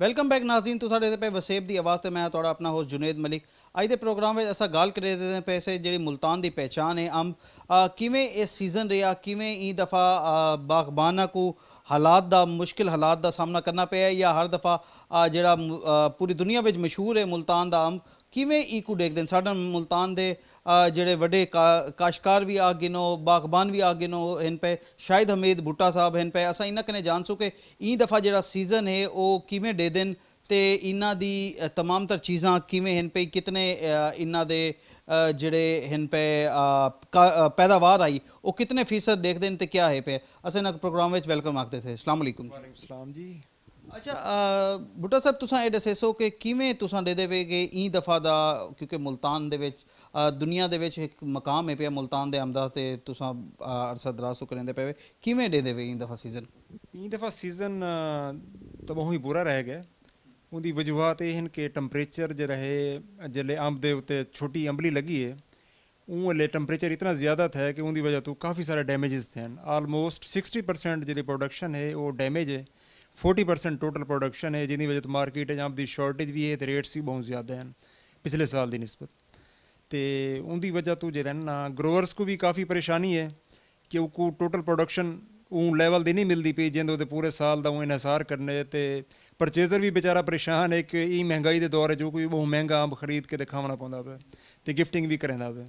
Welcome back Nazreen ਤੁਸੀਂ ਸਾਡੇ ਤੇ ਵਸੇਬ ਦੀ ਆਵਾਜ਼ ਤੇ ਮੈਂ ਤੁਹਾਡਾ ਆਪਣਾ ਹੋਸਟ ਜੁਨੇਦ ਮਲਿਕ ਅੱਜ ਦੇ ਪ੍ਰੋਗਰਾਮ ਵਿੱਚ ਅਸਾਂ ਗੱਲ ਕਰ ਰਹੇ ਹਾਂ ਪੈਸੇ ਜਿਹੜੀ ਮੁਲਤਾਨ ਦੀ ਪਹਿਚਾਨ ਹੈ ਅਮ ਅ, ਕਿਵੇਂ ਇਹ ਸੀਜ਼ਨ ਰਿਹਾ ਕਿਵੇਂ ਇਹ ਦਫਾ ਬਾਗਬਾਨਾਂ ਕੋ ਹਾਲਾਤ ਦਾ ਮੁਸ਼ਕਿਲ ਹਾਲਾਤ ਦਾ ਸਾਹਮਣਾ ਕਰਨਾ ਪਿਆ ਜਾਂ ਹਰ ਦਫਾ ਅ, ਜਿਹੜਾ ਮੁ- ਅ, ਪੂਰੀ ਦੁਨੀਆ ਵਿੱਚ ਮਸ਼ਹੂਰ ਹੈ ਮੁਲਤਾਨ ਦਾ ਅੰਬ ਕਿਵੇਂ ਇਹ ਕੋ ਦੇਖਦੇ ਨੇ ਸਾਡਾ ਮੁਲਤਾਨ ਦੇ ਅ, ਜਿਹੜੇ ਵੱਡੇ ਕਾ- ਕਾਸ਼ਕਾਰ ਵੀ ਆ ਗਿਨੋ ਬਾਗਬਾਨ ਵੀ ਆ ਗਿਨੋ ਹਨ ਪੇ ਸ਼ਾਹਿਦ ਹਮੀਦ ਭੁੱਟਾ ਸਾਹਿਬ ਹਨ ਪੇ ਅਸਾਂ ਇਹਨਾਂ ਕਨੇ ਜਾਣ ਸੁਕੇ ਇਹ ਦਫਾ ਜਿਹੜਾ ਸੀਜ਼ਨ ਹੈ ਉਹ ਕਿਵੇਂ ਦੇ ਦੇਣ ਤੇ ਇਹਨਾਂ ਦੀ ਤਮਾਮ ਤਰ ਚੀਜ਼ਾਂ ਕਿਵੇਂ ਹਨ ਪਈ ਕਿਤਨੇ ਇਹਨਾਂ ਦੇ ਜਿਹੜੇ ਹਨ ਪੇ ਕਾ- ਪੈਦਾਵਾਰ ਆਈ ਉਹ ਕਿਤਨੇ ਫੀਸਦ ਦੇਖਦੇ ਨੇ ਤੇ ਕਿਆ ਹੈ ਪਏ ਅਸਾਂ ਇਹਨਾਂ ਪ੍ਰੋਗਰਾਮ ਵਿੱਚ ਵੈਲਕਮ ਆਖਦੇ ਥੇ। ਅਸਲਾਮ ਅਲੈਕੁਮ। ਵਾਲੇਕੁਮ ਸਲਾਮ ਜੀ। ਅੱਛਾ ਬੁੱਟਾ ਸਾਹਿਬ ਤੁਸੀਂ ਇਹ ਦੱਸੇ ਕਿ ਕਿਵੇਂ ਤੁਸੀਂ ਦੇ ਦੇਵੇ ਕਿ ਇਹ ਦਫਾ ਦਾ ਕਿਉਂਕਿ ਮੁਲਤਾਨ ਦੇ ਵਿੱਚ ਦੁਨੀਆ ਦੇ ਵਿੱਚ ਇੱਕ ਮਕਾਮ ਹੈ ਪਿਆ ਮੁਲਤਾਨ ਦੇ ਆਮਦਾ ਤੇ ਤੁਸੀਂ ਅਰਸਾ ਦਰਾਸੋ ਕਰਦੇ ਪਏ ਕਿਵੇਂ ਡੇ ਦੇਵੇ ਇਹ ਦਫਾ ਸੀਜ਼ਨ ਇਹ ਦਫਾ ਸੀਜ਼ਨ ਤਾਂ ਬਹੁਤ ਹੀ ਬੁਰਾ ਰਹਿ ਗਿਆ। ਉਹਦੀ ਵਜੂਹਤ ਇਹ ਹਨ ਕਿ ਟੈਂਪਰੇਚਰ ਜਿਹੜਾ ਹੈ ਜਿਹੜੇ ਅੰਬ ਦੇ ਉੱਤੇ ਛੋਟੀ ਅੰਬਲੀ ਲੱਗੀ ਹੈ ਉਹ ਲੈ ਟੈਂਪਰੇਚਰ ਇਤਨਾ ਜ਼ਿਆਦਾ ਥਾ ਕਿ ਉਹਦੀ ਵਜ੍ਹਾ ਤੋਂ ਕਾਫੀ ਸਾਰੇ ਡੈਮੇजेस ਥੈਨ ਆਲਮੋਸਟ 60% ਜਿਹੜੀ ਪ੍ਰੋਡਕਸ਼ਨ ਹੈ, ਉਹ ਡੈਮੇਜ ਹੈ 40% ਟੋਟਲ ਪ੍ਰੋਡਕਸ਼ਨ ਹੈ, ਜਿਹਦੀ ਵਜ੍ਹਾ ਤੋਂ ਮਾਰਕੀਟ ਜਾਂ ਅੰਬ ਦੀ ਸ਼ਾਰਟੇਜ ਵੀ ਹੈ ਤੇ ਰੇਟਸ ਵੀ ਬਹੁਤ ਜ਼ਿਆਦਾ ਹਨ, ਪਿਛਲੇ ਸਾਲ ਦੀ ਨਿਸਬਤ। ਤੇ ਉਹਦੀ ਵਜ੍ਹਾ ਤੋਂ ਜਿਹੜਾ ਨਾ ਗਰੋਵਰਸ ਕੋ ਵੀ ਕਾਫੀ ਪਰੇਸ਼ਾਨੀ ਹੈ ਕਿ ਉਹ ਕੋ ਟੋਟਲ ਪ੍ਰੋਡਕਸ਼ਨ ਉਹ ਲੈਵਲ ਦੀ ਨਹੀਂ ਮਿਲਦੀ ਪਈ, ਜਿੰਦ ਉਹਦੇ ਪੂਰੇ ਸਾਲ ਦਾ ਉਹ ਇਨਸਾਰ ਕਰਨੇ ਤੇ ਪਰਚੇਜ਼ਰ ਵੀ ਵਿਚਾਰਾ ਪਰੇਸ਼ਾਨ ਹੈ ਕਿ ਇਹ ਮਹਿੰਗਾਈ ਦੇ ਦੌਰ 'ਚ ਜੋ ਕੋਈ ਬਹੁਤ ਮਹਿੰਗਾ ਅੰਬ ਖਰੀਦ ਕੇ ਦਿਖਾਉਣਾ ਪੈਂਦਾ ਵਾ ਤੇ ਗਿਫਟਿੰਗ ਵੀ ਕਰਦਾ ਵਾ।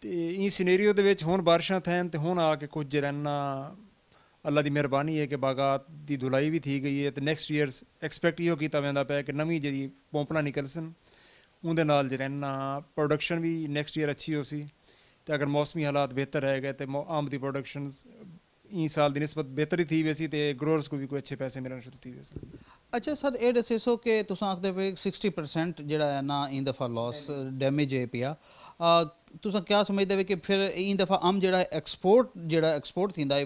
ਤੇ ਇਹ ਸਿਨੈਰੀਓ ਦੇ ਵਿੱਚ ਹੁਣ ਬਾਰਿਸ਼ਾਂ ਥੈਨ ਤੇ ਹੁਣ ਆ ਕੇ ਕੁਝ ਰਹਿਣਾ, ਅੱਲਾ ਦੀ ਮਿਹਰਬਾਨੀ ਹੈ ਕਿ ਬਾਗਾਤ ਦੀ ਧੁਲਾਈ ਵੀ ਥੀ ਗਈ ਹੈ ਤੇ ਨੈਕਸਟ ਈਅਰਸ ਐਕਸਪੈਕਟ ਇਹੋ ਕੀਤਾ ਜਾਂਦਾ ਪਿਆ ਕਿ ਨਵੀਂ ਜਿਹੜੀ ਪੌਂਪਣਾ ਨਿਕਲਸਨ ਉਹਦੇ ਨਾਲ ਜਿਹੜਾ ਨਾ ਪ੍ਰੋਡਕਸ਼ਨ ਵੀ ਨੈਕਸਟ ਈਅਰ ਅੱਛੀ ਹੋ ਸੀ। ਤੇ ਅਗਰ ਮੌਸਮੀ ਹਾਲਾਤ ਬਿਹਤਰ ਰਹਿ ਗਏ ਤੇ ਮੌ- ਆਮ ਦੀ ਪ੍ਰੋਡਕਸ਼ਨ ਇਸ ਸਾਲ ਦੀ ਨਿਸਬਤ ਬਿਹਤਰ ਹੀ ਥੀ ਵੈਸੀ ਤੇ ਗਰੋਅਰਸ ਕੋ ਵੀ ਕੋਈ ਅੱਛੇ ਪੈਸੇ ਮਿਲਣ ਸ਼ੁਰੂ ਥੀ ਵੈਸੀ ਅੱਛਾ ਸਰ ਇਹ ਦੱਸੇ ਸੋ ਕਿ ਤੁਸੀਂ ਆਖਦੇ ਪਏ 60% ਜਿਹੜਾ ਹੈ ਨਾ ਇਹ ਦਫਾ ਲਾਸ ਡੈਮੇਜ ਹੈ ਪਿਆ। ਅ, ਤੁਸੀਂ ਕਿਆ ਸਮਝਦੇ ਵੇ ਕਿ ਫਿਰ ਇਹ ਦਫਾ ਅਮ ਜਿਹੜਾ ਐਕਸਪੋਰਟ ਜਿਹੜਾ ਐਕਸਪੋਰਟ ਥਿੰਦਾ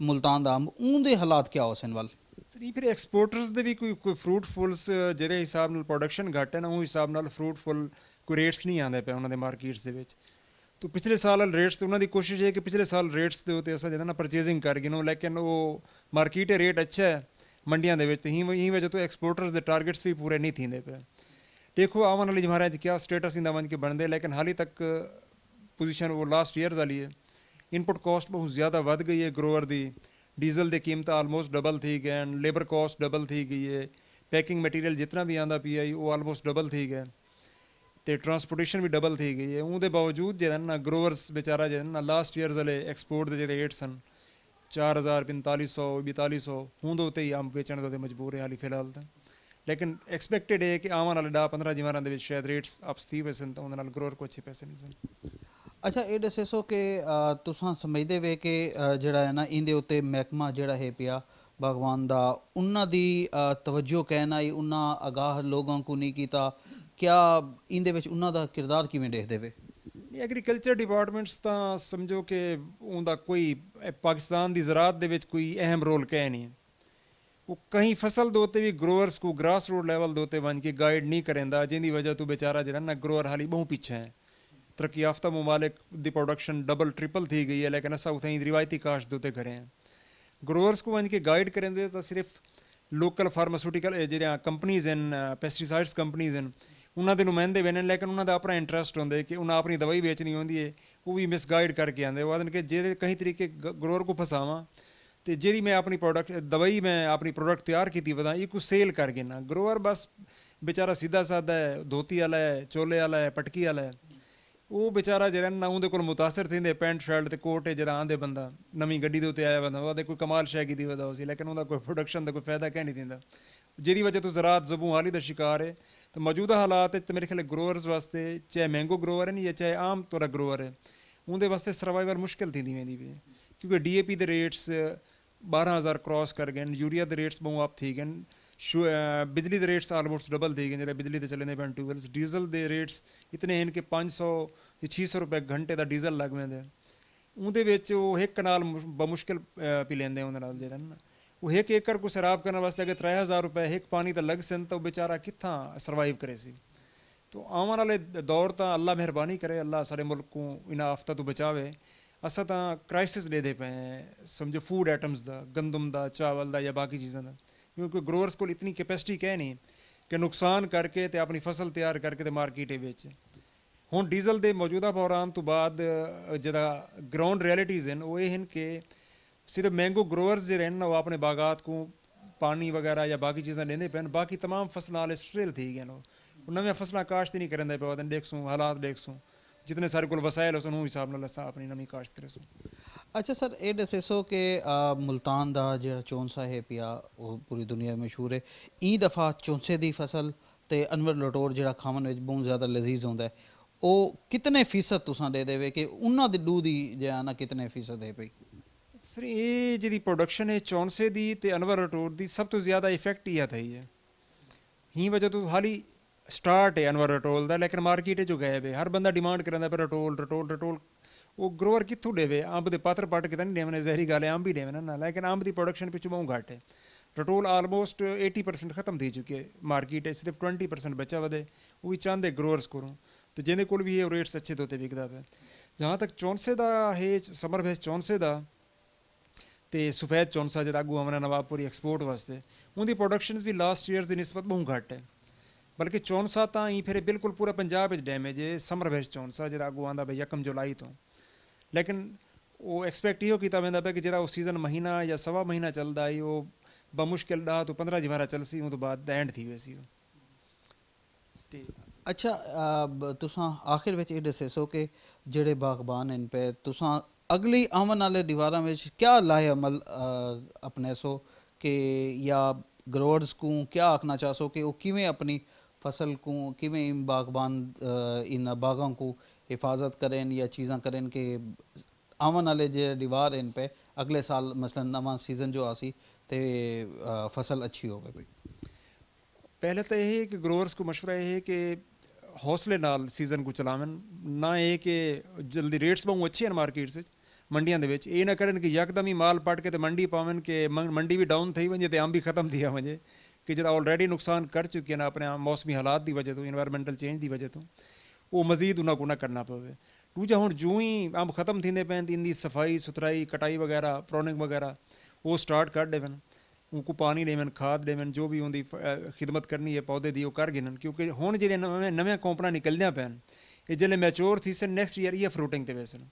ਮੁਲਤਾਨ ਦਾ ਅਮ ਉਹਦੇ ਹਾਲਾਤ ਕਿਆ ਹੋਸਨ ਵੱਲ? ਸਰ, ਇਹ ਫਿਰ ਐਕਸਪੋਰਟਰਸ ਦੇ ਵੀ ਕੋਈ ਕੋਈ ਫਰੂਟ ਫੁੱਲਸ ਜਿਹੜੇ ਹਿਸਾਬ ਨਾਲ ਪ੍ਰੋਡਕਸ਼ਨ ਘੱਟ ਹੈ ਨਾ, ਉਹ ਹਿਸਾਬ ਨਾਲ ਫਰੂਟ ਫੁੱਲ ਕੋਈ ਰੇਟਸ ਨਹੀਂ ਆਉਂਦੇ ਪਏ ਉਹਨਾਂ ਦੇ ਮਾਰਕੀਟਸ ਦੇ ਵਿੱਚ। ਤੋ ਪਿਛਲੇ ਸਾਲ ਰੇਟਸ ਤੇ ਉਹਨਾਂ ਦੀ ਕੋਸ਼ਿਸ਼ ਹੈ ਕਿ ਪਿਛਲੇ ਸਾਲ ਰੇਟਸ ਦੇ ਉੱਤੇ ਅਸਾਂ ਜਿਹੜਾ ਨਾ ਪਰਚੇਜ਼ਿੰਗ ਕਰ ਗਏ ਗਿਨੋ ਲੇਕਿਨ ਉਹ ਮਾਰਕੀਟ ਰੇਟ ਅੱਛਾ ਹੈ, ਮੰਡੀਆਂ ਦੇ ਵਿੱਚ ਹੀ ਹੀ ਵਜ੍ਹਾ ਤੋਂ ਐਕਸਪੋਰਟਰਸ ਦੇ ਟਾਰਗੇਟਸ ਵੀ ਪੂਰੇ ਨਹੀਂ ਥੀਂਦੇ ਪਏ। ਦੇਖੋ, ਆਉਣ ਵਾਲੀ ਜਮਾਰੇ ਚ ਕਿਆ ਸਟੇਟਸ ਇੰਦਾ ਬਣ ਕੇ ਬਣਦੇ, ਲੇਕਿਨ ਹਾਲੀ ਤੱਕ ਪੋਜੀਸ਼ਨ ਉਹ ਲਾਸਟ ਈਅਰਸ ਵਾਲੀ ਹੈ ਇਨਪੁਟ ਕਾਸਟ ਬਹੁਤ ਜ਼ਿਆਦਾ ਵੱਧ ਗਈ ਹੈ ਗਰੋਅਰ ਦੀ। ਡੀਜ਼ਲ ਦੀ ਕੀਮਤ ਆਲਮੋਸਟ ਡਬਲ ਥੀ ਗਏ ਹਨ ਲੇਬਰ ਕਾਸਟ ਡਬਲ ਥੀ ਗਈ ਹੈ ਪੈਕਿੰਗ ਮਟੀਰੀਅਲ ਜਿੰਨਾ ਵੀ ਆਂਦਾ ਪਿਆ ਹੈ ਉਹ ਆਲਮੋਸਟ ਡਬਲ ਥੀ ਗਿਆ ਤੇ ਟਰਾਂਸਪੋਰਟੇਸ਼ਨ ਵੀ ਡਬਲ ਥੀ ਗਈ ਹੈ ਉਹਦੇ ਬਾਵਜੂਦ ਜਿਹੜਾ ਨਾ ਗਰੋਵਰਸ ਵਿਚਾਰਾ ਜਿਹੜਾ ਨਾ ਲਾਸਟ ਈਅਰ ਵਾਲੇ ਐਕਸਪੋਰਟ ਦੇ ਜਿਹੜੇ ਰੇਟਸ ਹਨ 4000 4500 4200 ਹੁਣ ਦੇ ਉੱਤੇ ਹੀ ਆਮ ਵੇਚਣ ਦੇ ਉੱਤੇ ਮਜਬੂਰ ਹੈ ਹਾਲੀ ਫਿਲਹਾਲ ਤਾਂ। ਲੇਕਿਨ ਐਕਸਪੈਕਟਡ ਹੈ ਕਿ ਆਉਣ ਵਾਲੇ 10 15 ਜਿਵਾਰਾਂ ਦੇ ਵਿੱਚ ਸ਼ਾਇਦ ਰੇਟਸ ਅਪਸ ਥੀ ਵਸਨ ਤਾਂ ਉਹਨਾਂ ਨਾਲ ਗਰੋਅਰ ਕੋ ਅੱਛੇ ਪੈਸੇ ਮਿਲ ਸਨ ਅੱਛਾ ਇਹ ਦੱਸੇ ਸੋ ਕਿ ਅ, ਤੁਸੀਂ ਸਮਝਦੇ ਵੇ ਕਿ ਜਿਹੜਾ ਹੈ ਨਾ ਇਹਦੇ ਉੱਤੇ ਮਹਿਕਮਾ ਜਿਹੜਾ ਹੈ ਪਿਆ ਭਗਵਾਨ ਦਾ ਉਹਨਾਂ ਦੀ ਤਵੱਜੋ ਕਹਿਣਾ ਹੀ ਉਹਨਾਂ ਅਗਾਹ ਲੋਕਾਂ ਕੋ ਨਹੀਂ ਕੀਤਾ। ਕਿਆ ਇਹਦੇ ਵਿੱਚ ਉਹਨਾਂ ਦਾ ਕਿਰਦਾਰ ਕਿਵੇਂ ਦੇਖਦੇ ਵੇ? ਐਗਰੀਕਲਚਰ ਡਿਪਾਰਟਮੈਂਟਸ ਤਾਂ ਸਮਝੋ ਕਿ ਉਹਦਾ ਕੋਈ ਪਾਕਿਸਤਾਨ ਦੀ ਜ਼ਰਾਤ ਦੇ ਵਿੱਚ ਕੋਈ ਅਹਿਮ ਰੋਲ ਕਹਿ ਨਹੀਂ ਹੈ। ਉਹ ਕਈ ਫਸਲ ਦੇ ਉੱਤੇ ਵੀ ਗਰੋਅਰਸ ਕੋ ਗ੍ਰਾਸ ਰੂਟ ਲੈਵਲ ਦੇ ਉੱਤੇ ਬਣ ਕੇ ਗਾਈਡ ਨਹੀਂ ਕਰਦਾ ਜਿਹਦੀ ਵਜ੍ਹਾ ਤੋਂ ਵਿਚਾਰਾ ਜਿਹੜਾ ਨਾ ਗਰੋਅਰ ਹਾਲੀ ਬਹੁਤ ਪਿੱਛੇ ਹੈ। ਤਰੱਕੀ ਯਾਫਤਾ ਮਮਾਲਿਕ ਦੀ ਪ੍ਰੋਡਕਸ਼ਨ ਡਬਲ ਟ੍ਰਿਪਲ ਥੀ ਗਈ ਹੈ, ਲੇਕਿਨ ਅਸਾਂ ਉਥੇ ਰਿਵਾਇਤੀ ਕਾਸ਼ਤ ਦੇ ਉੱਤੇ ਘਰੇ ਹਾਂ। ਗਰੋਅਰਸ ਕੋ ਬਣ ਕੇ ਗਾਈਡ ਕਰੇਂਦੇ ਤਾਂ ਸਿਰਫ ਲੋਕਲ ਫਾਰਮਾਸਿਊਟੀਕਲ ਜਿਹੜੀਆਂ ਕੰਪਨੀਆਂ ਹਨ ਪੈਸਟੀਸਾਈਡਸ ਕੰਪਨੀਆਂ ਹਨ, ਉਹਨਾਂ ਦੇ ਨੁਮਾਇੰਦੇ ਵੀ ਲੇਕਿਨ ਉਹਨਾਂ ਦਾ ਆਪਣਾ ਇੰਟਰਸਟ ਹੁੰਦਾ ਕਿ ਉਹਨਾਂ ਆਪਣੀ ਦਵਾਈ ਵੇਚਣੀ ਹੁੰਦੀ ਹੈ, ਉਹ ਵੀ ਮਿਸਗਾਈਡ ਕਰਕੇ ਆਉਂਦੇ ਉਹ ਆਦਨ ਕਿ ਜਿਹੜੇ ਕਈ ਤਰੀਕੇ ਗਰੋਅਰ ਕੋ ਫਸਾਵਾਂ, ਤੇ ਜਿਹੜੀ ਮੈਂ ਆਪਣੀ ਪ੍ਰੋਡਕਟ ਦਵਾਈ ਮੈਂ ਆਪਣੀ ਪ੍ਰੋਡਕਟ ਤਿਆਰ ਕੀਤੀ ਵਦਾ ਇਹ ਕੋ ਸੇਲ ਕਰ ਨਾ ਗਰੋਅਰ ਬਸ ਵਿਚਾਰਾ ਸਿੱਧਾ ਸਾਦਾ ਹੈ, ਧੋਤੀ ਵਾਲਾ ਹੈ, ਚੋਲੇ ਵਾਲਾ ਹੈ, ਪਟਕੀ ਵਾਲਾ ਹੈ। ਉਹ ਵਿਚਾਰਾ ਜਿਹੜਾ ਨਾ ਉਹਦੇ ਕੋਲ ਮੁਤਾਸਰ ਥਿੰਦੇ ਪੈਂਟ ਸ਼ਰਟ ਤੇ ਕੋਟ ਜਿਹੜਾ ਆਂਦੇ ਬੰਦਾ, ਨਵੀਂ ਗੱਡੀ ਦੇ ਉੱਤੇ ਆਇਆ ਬੰਦਾ, ਉਹਦੇ ਕੋਈ ਕਮਾਲ ਸ਼ੈ ਕੀਤੀ ਵਦਾ ਸੀ, ਲੇਕਿਨ ਉਹਦਾ ਕੋਈ ਪ੍ਰੋਡਕਸ਼ਨ ਦਾ ਕੋਈ ਫਾਇਦਾ ਕਹਿ ਨਹੀਂ ਦਿੰਦਾ। ਜਿਹਦੀ ਵਜ੍ਹਾ ਤੋਂ ਜ਼ਰਾਤ ਜ਼ਬੂ ਹਾਲੀ ਦਾ ਸ਼ਿਕਾਰ ਹੈ ਤੇ ਮੌਜੂਦਾ ਹਾਲਾਤ ਵਿੱਚ ਮੇਰੇ ਖਿਆਲ ਗਰੋਅਰਸ ਵਾਸਤੇ ਚਾਹੇ ਮੈਂਗੋ ਗਰੋਅਰ ਹੈ ਨਹੀਂ, ਜਾਂ ਚਾਹੇ ਆਮ ਤੌਰ ਗਰੋਅਰ ਹੈ ਉਹਦੇ ਵਾਸਤੇ ਸਰਵਾਈਵਲ ਮੁਸ਼ਕਿਲ ਥੀਂਦੀ ਵੇਂਦੀ ਵੀ ਹੈ। ਕਿਉਂਕਿ ਡੀਏਪੀ ਦੇ ਰੇਟਸ 12000 ਕ੍ਰਾਸ ਕਰ ਗਏ ਨੇ ਯੂਰੀਆ ਦੇ ਰੇਟਸ ਬਹੁਤ ਅਪ ਥੀ ਗਏ ਨੇ ਬਿਜਲੀ ਦੇ ਰੇਟਸ ਆਲਮੋਸਟ ਡਬਲ ਦੇ ਗਏ ਜਿਹੜੇ ਬਿਜਲੀ ਤੇ ਚੱਲਦੇ ਪੈਣ ਟਿਊਬਵੈਲਸ ਡੀਜ਼ਲ ਦੇ ਰੇਟਸ ਇਤਨੇ ਹਨ ਕਿ 500 ਜਾਂ 600 ਰੁਪਏ ਘੰਟੇ ਦਾ ਡੀਜ਼ਲ ਲੱਗ ਪੈਂਦਾ ਉਹਦੇ ਵਿੱਚ ਉਹ ਇੱਕ ਨਾਲ ਮੁਸ਼- ਬਮੁਸ਼ਕਿਲ ਅਹ, ਪੀ ਲੈਂਦੇ ਉਹਨਾਂ ਨਾਲ ਜਿਹੜਾ ਨਾ ਉਹ ਇੱਕ ਏਕੜ ਕੋ ਸਰਾਬ ਕਰਨ ਵਾਸਤੇ ਅਗਰ 3000 ਰੁਪਏ ਇੱਕ ਪਾਣੀ ਤਾਂ ਲੱਗ ਸਨ ਤਾਂ ਉਹ ਵਿਚਾਰਾ ਕਿੱਥਾਂ ਸਰਵਾਈਵ ਕਰੇ ਸੀ। ਤੋ ਆਉਣ ਵਾਲੇ ਦੌਰ ਤਾਂ ਅੱਲਾ ਮਿਹਰਬਾਨੀ ਕਰੇ ਅੱਲਾ ਸਾਡੇ ਮੁਲਕ ਨੂੰ ਇਨਾ ਆਫਤਾਂ ਤੋਂ ਬਚਾਵੇ। ਅਸਾਂ ਤਾਂ ਕ੍ਰਾਈਸਿਸ ਦੇ ਦੇ ਪਏ ਸਮਝੋ ਫੂਡ ਆਈਟਮਸ ਦਾ ਗੰਦਮ ਦਾ ਚਾਵਲ ਦਾ ਜਾਂ ਬਾਕੀ ਚੀਜ਼ਾਂ ਦਾ। ਕਿਉਂਕਿ ਗਰੋਵਰਸ ਕੋਲ ਇਤਨੀ ਕੈਪੈਸਿਟੀ ਕਹਿ ਨਹੀਂ ਕਿ ਨੁਕਸਾਨ ਕਰਕੇ ਤੇ ਆਪਣੀ ਫਸਲ ਤਿਆਰ ਕਰਕੇ ਤੇ ਮਾਰਕੀਟ ਵਿੱਚ ਹੁਣ ਡੀਜ਼ਲ ਦੇ ਮੌਜੂਦਾ ਬਹਾਰਾਨ ਤੋਂ ਬਾਅਦ ਅ, ਜਿਹੜਾ ਗਰਾਊਂਡ ਰਿਐਲਿਟੀਜ਼ ਹਨ ਉਹ ਇਹ ਹਨ ਕਿ ਸਿਰਫ ਮੈਂਗੋ ਗਰੋਵਰਸ ਜਿਹੜੇ ਹਨ ਉਹ ਆਪਣੇ ਬਾਗਾਤ ਕੋ ਪਾਣੀ ਵਗੈਰਾ ਜਾਂ ਬਾਕੀ ਚੀਜ਼ਾਂ ਲੈਂਦੇ ਪੈਣ ਬਾਕੀ तमाम ਫਸਲਾਂ ਵਾਲੇ ਸਟ੍ਰੇਲ ਥੀ ਗਏ ਨੇ ਉਹ ਨਵੀਆਂ ਫਸਲਾਂ ਕਾਸ਼ਤ ਹੀ ਨਹੀਂ ਕਰਨ ਦੇ ਪਏ ਦੇਖਸੂ ਹਾਲਾਤ ਦੇਖਸੂ ਜਿਤਨੇ ਸਾਰੇ ਕੋਲ ਵਸਾਇਲ ਉਸ ਨੂੰ ਹਿਸਾਬ ਨਾਲ ਅਸਾਂ ਆਪਣੀ ਨਵੀਂ ਕਾਸ਼ਤ ਕਰੇ ਅੱਛਾ ਸਰ ਇਹ ਦੱਸੇ ਸੋ ਕਿ ਅ, ਮੁਲਤਾਨ ਦਾ ਜਿਹੜਾ ਚੌਂਸਾ ਹੈ ਪਿਆ ਉਹ ਪੂਰੀ ਦੁਨੀਆ ਮਸ਼ਹੂਰ ਹੈ। ਇਹ ਦਫਾ ਚੌਂਸੇ ਦੀ ਫਸਲ ਤੇ ਅਨਵਰ ਲਟੋਰ ਜਿਹੜਾ ਖਾਵਣ ਵਿੱਚ ਬਹੁਤ ਜ਼ਿਆਦਾ ਲਜ਼ੀਜ਼ ਹੁੰਦਾ ਉਹ ਕਿਤਨੇ ਫੀਸਦ ਤੁਸੀਂ ਦੇ ਦੇਵੇ ਕਿ ਉਹਨਾਂ ਦੇ ਡੂ ਦੀ ਜਿਹੜਾ ਨਾ ਕਿਤਨੇ ਫੀਸਦ ਹੈ ਪਈ ਸਰ ਇਹ ਜਿਹੜੀ ਪ੍ਰੋਡਕਸ਼ਨ ਹੈ ਚੌਂਸੇ ਦੀ ਤੇ ਅਨਵਰ ਰਟੋਰ ਦੀ ਸਭ ਤੋਂ ਜ਼ਿਆਦਾ ਇਫੈਕਟ ਹੀ ਆਤਾ ਹੀ ਹੈ। ਹੀ ਵਜ੍ਹਾ ਤੋਂ ਹਾਲੀ ਸਟਾਰਟ ਹੈ ਅਨਵਰ ਰਟੋਲ ਦਾ ਲੇਕਿਨ ਮਾਰਕੀਟ ਜੋ ਗਏ ਵੇ ਹਰ ਬੰਦਾ ਡਿਮਾਂਡ ਕਰਦਾ ਪਰ ਰਟੋਲ ਰਟੋਲ ਰਟੋਲ ਉਹ ਗਰੋਵਰ ਕਿੱਥੋਂ ਦੇਵੇ? ਅੰਬ ਦੇ ਪਾਤਰ ਪੱਟ ਕੇ ਤਾਂ ਨਹੀਂ ਦੇਵਨੇ ਜ਼ਹਿਰੀ ਗੱਲ ਹੈ ਅੰਬ ਹੀ ਦੇਵਨੇ ਨਾ, ਲੇਕਿਨ ਅੰਬ ਦੀ ਪ੍ਰੋਡਕਸ਼ਨ ਪਿੱਛੋਂ ਬਹੁਤ ਘੱਟ ਹੈ। ਰਟੋਲ ਆਲਮੋਸਟ 80% ਖਤਮ ਥੀ ਚੁੱਕੀ ਹੈ। ਮਾਰਕੀਟ ਹੈ, ਸਿਰਫ 20% ਬਚਾ ਵਦੇ ਉਹ ਵੀ ਚਾਹੁੰਦੇ ਗਰੋਵਰਸ ਕੋਲੋਂ। ਤੇ ਜਿਹਦੇ ਕੋਲ ਵੀ ਇਹ ਰੇਟਸ ਅੱਛੇ ਦੋਤੇ ਵਿਕਦਾ ਪਿਆ। ਜਹਾਂ ਤੱਕ ਚੌਂਸੇ ਦਾ ਹੈ ਸਮਰ ਭੇਸ ਚੌਂਸੇ ਦਾ ਤੇ ਸਫੈਦ ਚੌਂਸਾ ਜਿਹੜਾ ਆਗੂ ਆਮਨਾ ਨਵਾਬਪੁਰੀ ਐਕਸਪੋਰਟ ਵਾਸਤੇ, ਉਹਦੀ ਪ੍ਰੋਡਕਸ਼ਨਸ ਵੀ ਲਾਸਟ ਈਅਰ ਦੀ ਨਿਸਬਤ ਬਹੁਤ ਘੱਟ ਹੈ। ਬਲਕਿ ਚੌਂਸਾ ਤਾਂ ਹੀ ਫਿਰ ਬਿਲਕੁਲ ਪੂਰਾ ਪੰਜਾਬ ਵਿੱਚ ਡੈਮੇਜ ਹੈ ਸਮਰ ਭੇਸ ਚੌਂਸਾ ਜਿਹੜਾ ਆਗੂ ਆਂਦਾ ਬਈ ਯਕਮ ਜੁਲਾਈ ਤੋਂ। ਲੇਕਿਨ ਉਹ ਐਕਸਪੈਕਟ ਇਹੋ ਕੀਤਾ ਵੈਂਦਾ ਪਿਆ ਕਿ ਜਿਹੜਾ ਉਹ ਸੀਜ਼ਨ ਮਹੀਨਾ ਜਾਂ ਸਵਾ ਮਹੀਨਾ ਚੱਲਦਾ ਹੈ ਉਹ ਬਮੁਸ਼ਕਿਲ ਦਾ ਤੋਂ 15 ਜਵਾਰਾ ਚੱਲਸੀ ਉਹ ਤੋਂ ਬਾਅਦ ਐਂਡ ਥੀ ਵੈਸੀ ਸੀ ਤੇ ਅੱਛਾ ਅ, ਆਖਿਰ ਵਿੱਚ ਇਹ ਦੱਸੇ ਸੋ ਕਿ ਜਿਹੜੇ ਬਾਗਬਾਨ ਹਨ ਪਏ ਤੁਸਾਂ ਅਗਲੀ ਆਉਣ ਵਾਲੇ ਦੀਵਾਰਾਂ ਵਿੱਚ ਕਿਆ ਲਾਏ ਅਮਲ ਆਪਣੇ ਸੋ ਕਿ ਜਾਂ ਗਰੋਵਰਸ ਨੂੰ ਕਿਆ ਆਖਣਾ ਚਾਹਸੋ ਕਿ ਉਹ ਕਿਵੇਂ ਆਪਣੀ ਫਸਲ ਨੂੰ ਕਿਵੇਂ ਬਾਗਬਾਨ ਅ, ਇਨ ਬਾਗਾਂ को हिफाजत करनि या चीज़ां करनि की ਆਉਣ ਵਾਲੇ ਜਿਹੜੇ ਦੀਵਾਰ ਇਨ ਪੇ ਅਗਲੇ ਸਾਲ ਮਸਲਨ ਨਵਾਂ ਸੀਜ਼ਨ ਜੋ ਆਸੀ ਤੇ ਫਸਲ ਅੱਛੀ ਹੋਵੇ ਬਈ ਪਹਿਲੇ ਤਾਂ ਇਹ ਹੈ ਕਿ ਗਰੋਅਰਸ ਕੋ مشورہ ਇਹ ਹੈ ਕਿ ਹੌਸਲੇ ਨਾਲ ਸੀਜ਼ਨ ਕੋ ਚਲਾਵਨ ਨਾ ਇਹ ਕਿ ਜਲਦੀ ਰੇਟਸ ਬਹੁਤ ਅੱਛੇ ਹਨ ਮਾਰਕੀਟ ਸੇ ਮੰਡੀਆਂ ਦੇ ਵਿੱਚ ਇਹ ਨਾ ਕਰਨ ਕਿ ਯਕਦਮ ਹੀ ਮਾਲ ਪਟ ਕੇ ਤੇ ਮੰਡੀ ਪਾਵਨ ਕਿ ਮੰਡੀ ਵੀ ਡਾਊਨ ਥਈ ਵੰਜੇ ਤੇ ਆਮ ਵੀ ਖਤਮ ਥੀਆ ਵੰਜੇ ਕਿ ਜਿਹੜਾ ਆਲਰੇਡੀ ਨੁਕਸਾਨ ਕਰ ਚੁੱਕੇ ਨੇ ਆਪਣੇ ਮੌਸਮੀ ਹਾਲਾਤ ਦੀ ਵਜ੍ਹਾ ਤੋਂ এনवायरमेंटल ਚੇਂਜ ਦੀ ਵਜ੍ਹਾ ਤੋਂ ਉਹ ਮਜ਼ੀਦ ਉਹਨਾਂ ਕੋ ਨਾ ਕਰਨਾ ਪਵੇ। ਦੂਜਾ ਹੁਣ ਜੂੰ ਹੀ ਅੰਬ ਖਤਮ ਥੀਂਦੇ ਪੈਣ ਤੇ ਇੰਦੀ ਸਫ਼ਾਈ ਸੁਥਰਾਈ, ਕਟਾਈ ਵਗੈਰਾ ਪ੍ਰੋਨਿੰਗ ਵਗੈਰਾ, ਉਹ ਸਟਾਰਟ ਕਰ ਦੇਵਨ। ਉनको ਪਾਣੀ ਦੇਵਨ, ਖਾਦ ਦੇਵਨ, ਜੋ ਵੀ ਉਹਦੀ ਖਿਦਮਤ ਕਰਨੀ ਹੈ, ਪੌਦੇ ਦੀ ਉਹ ਕਰ ਗਿਨਨ, ਕਿਉਂਕਿ ਹੁਣ ਜਿਹੜੇ ਨਵੇਂ ਨਵੇਂ ਕੰਪਨਾ ਨਿਕਲਦਿਆਂ ਪੈਣ ਇਹ ਜਿਹੜੇ ਮੈਚੁਰ ਥੀ ਸੇ ਨੈਕਸਟ ਈਅਰ ਇਹ ਫਰੂਟਿੰਗ ਤੇ ਵੇਸਣ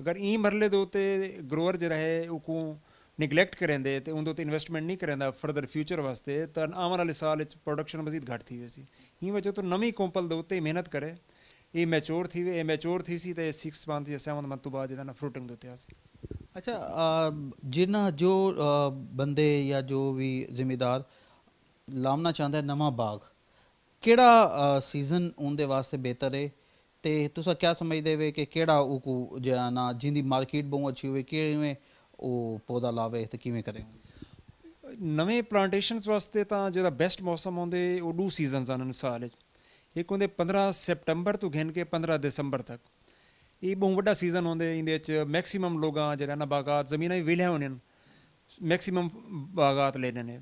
ਅਗਰ ਇਹ ਮਰਲੇ ਦੇ ਉੱਤੇ ਗਰੋਅਰ ਜਿਹੜਾ ਹੈ ਉਹ ਕੋ ਨਿਗਲੈਕਟ ਕਰੇਂਦੇ ਤੇ ਉਹਦੇ ਉੱਤੇ ਇਨਵੈਸਟਮੈਂਟ ਨਹੀਂ ਕਰੇਂਦਾ ਫਰਦਰ ਫਿਊਚਰ ਵਾਸਤੇ, ਤਾਂ ਆਉਣ ਵਾਲੇ ਸਾਲ ਵਿੱਚ ਪ੍ਰੋਡਕਸ਼ਨ ਮਜ਼ੀਦ ਘਟ ਥੀ ਸੀ। ਹੀ ਵਜ੍ਹਾ ਤੋਂ ਨਵੀਂ ਕੰਪਲ ਦੇ ਉੱਤੇ ਮਿਹਨਤ ਕਰੇ ਇਹ ਮੈਚੁਰ ਥੀ ਵੇ ਇਹ ਮੈਚੁਰ ਥੀ ਸੀ ਤੇ 6 ਮੰਥ ਜਾਂ 7 ਮੰਥ ਤੋਂ ਬਾਅਦ ਜਿਹੜਾ ਨਾ ਫਰੂਟਿੰਗ ਦੇ ਉੱਤੇ ਆ ਸੀ। ਅੱਛਾ ਜਿਨ੍ਹਾਂ ਜੋ ਬੰਦੇ ਜਾਂ ਜੋ ਵੀ ਜ਼ਿਮੀਦਾਰ ਲਾਉਣਾ ਚਾਹੁੰਦਾ ਹੈ ਨਵਾਂ ਬਾਗ ਕਿਹੜਾ ਸੀਜ਼ਨ ਉਹਦੇ ਵਾਸਤੇ ਬਿਹਤਰ ਹੈ ਤੇ ਤੁਸੀਂ ਕਿਆ ਸਮਝਦੇ ਵੇ ਕਿ ਕਿਹੜਾ ਉਹ ਕੋ ਜਿਹੜਾ ਨਾ ਜਿੰਦੀ ਮਾਰਕੀਟ ਬਹੁਤ ਅੱਛੀ ਹੋਵੇ ਕਿਵੇਂ ਉਹ ਪੌਦਾ ਲਾਵੇ ਤੇ ਕਿਵੇਂ ਕਰੇ? ਨਵੇਂ ਪਲਾਂਟੇਸ਼ਨਸ ਵਾਸਤੇ ਤਾਂ ਜਿਹੜਾ ਬੈਸਟ ਮੌਸਮ ਆਉਂਦੇ ਉਹ ਦੋ ਸੀਜ਼ਨਸ ਹਨ ਸਾਲ ਵਿੱਚ। ਇੱਕ ਹੁੰਦੇ 15 ਸਪਟੰਬਰ ਤੋਂ ਘਿਨ ਕੇ 15 ਦਸੰਬਰ ਤੱਕ। ਇਹ ਬਹੁਤ ਵੱਡਾ ਸੀਜ਼ਨ ਹੁੰਦੇ ਇਹਦੇ ਵਿੱਚ ਮੈਕਸਿਮਮ ਲੋਕਾਂ ਜਿਹੜਾ ਨਾ ਬਾਗਾਤ, ਜ਼ਮੀਨਾਂ ਵੀ ਵਿਲਿਆ ਹੋਣੇ ਮੈਕਸਿਮਮ ਬਾਗਾਤ ਲੈਣੇ ਨੇ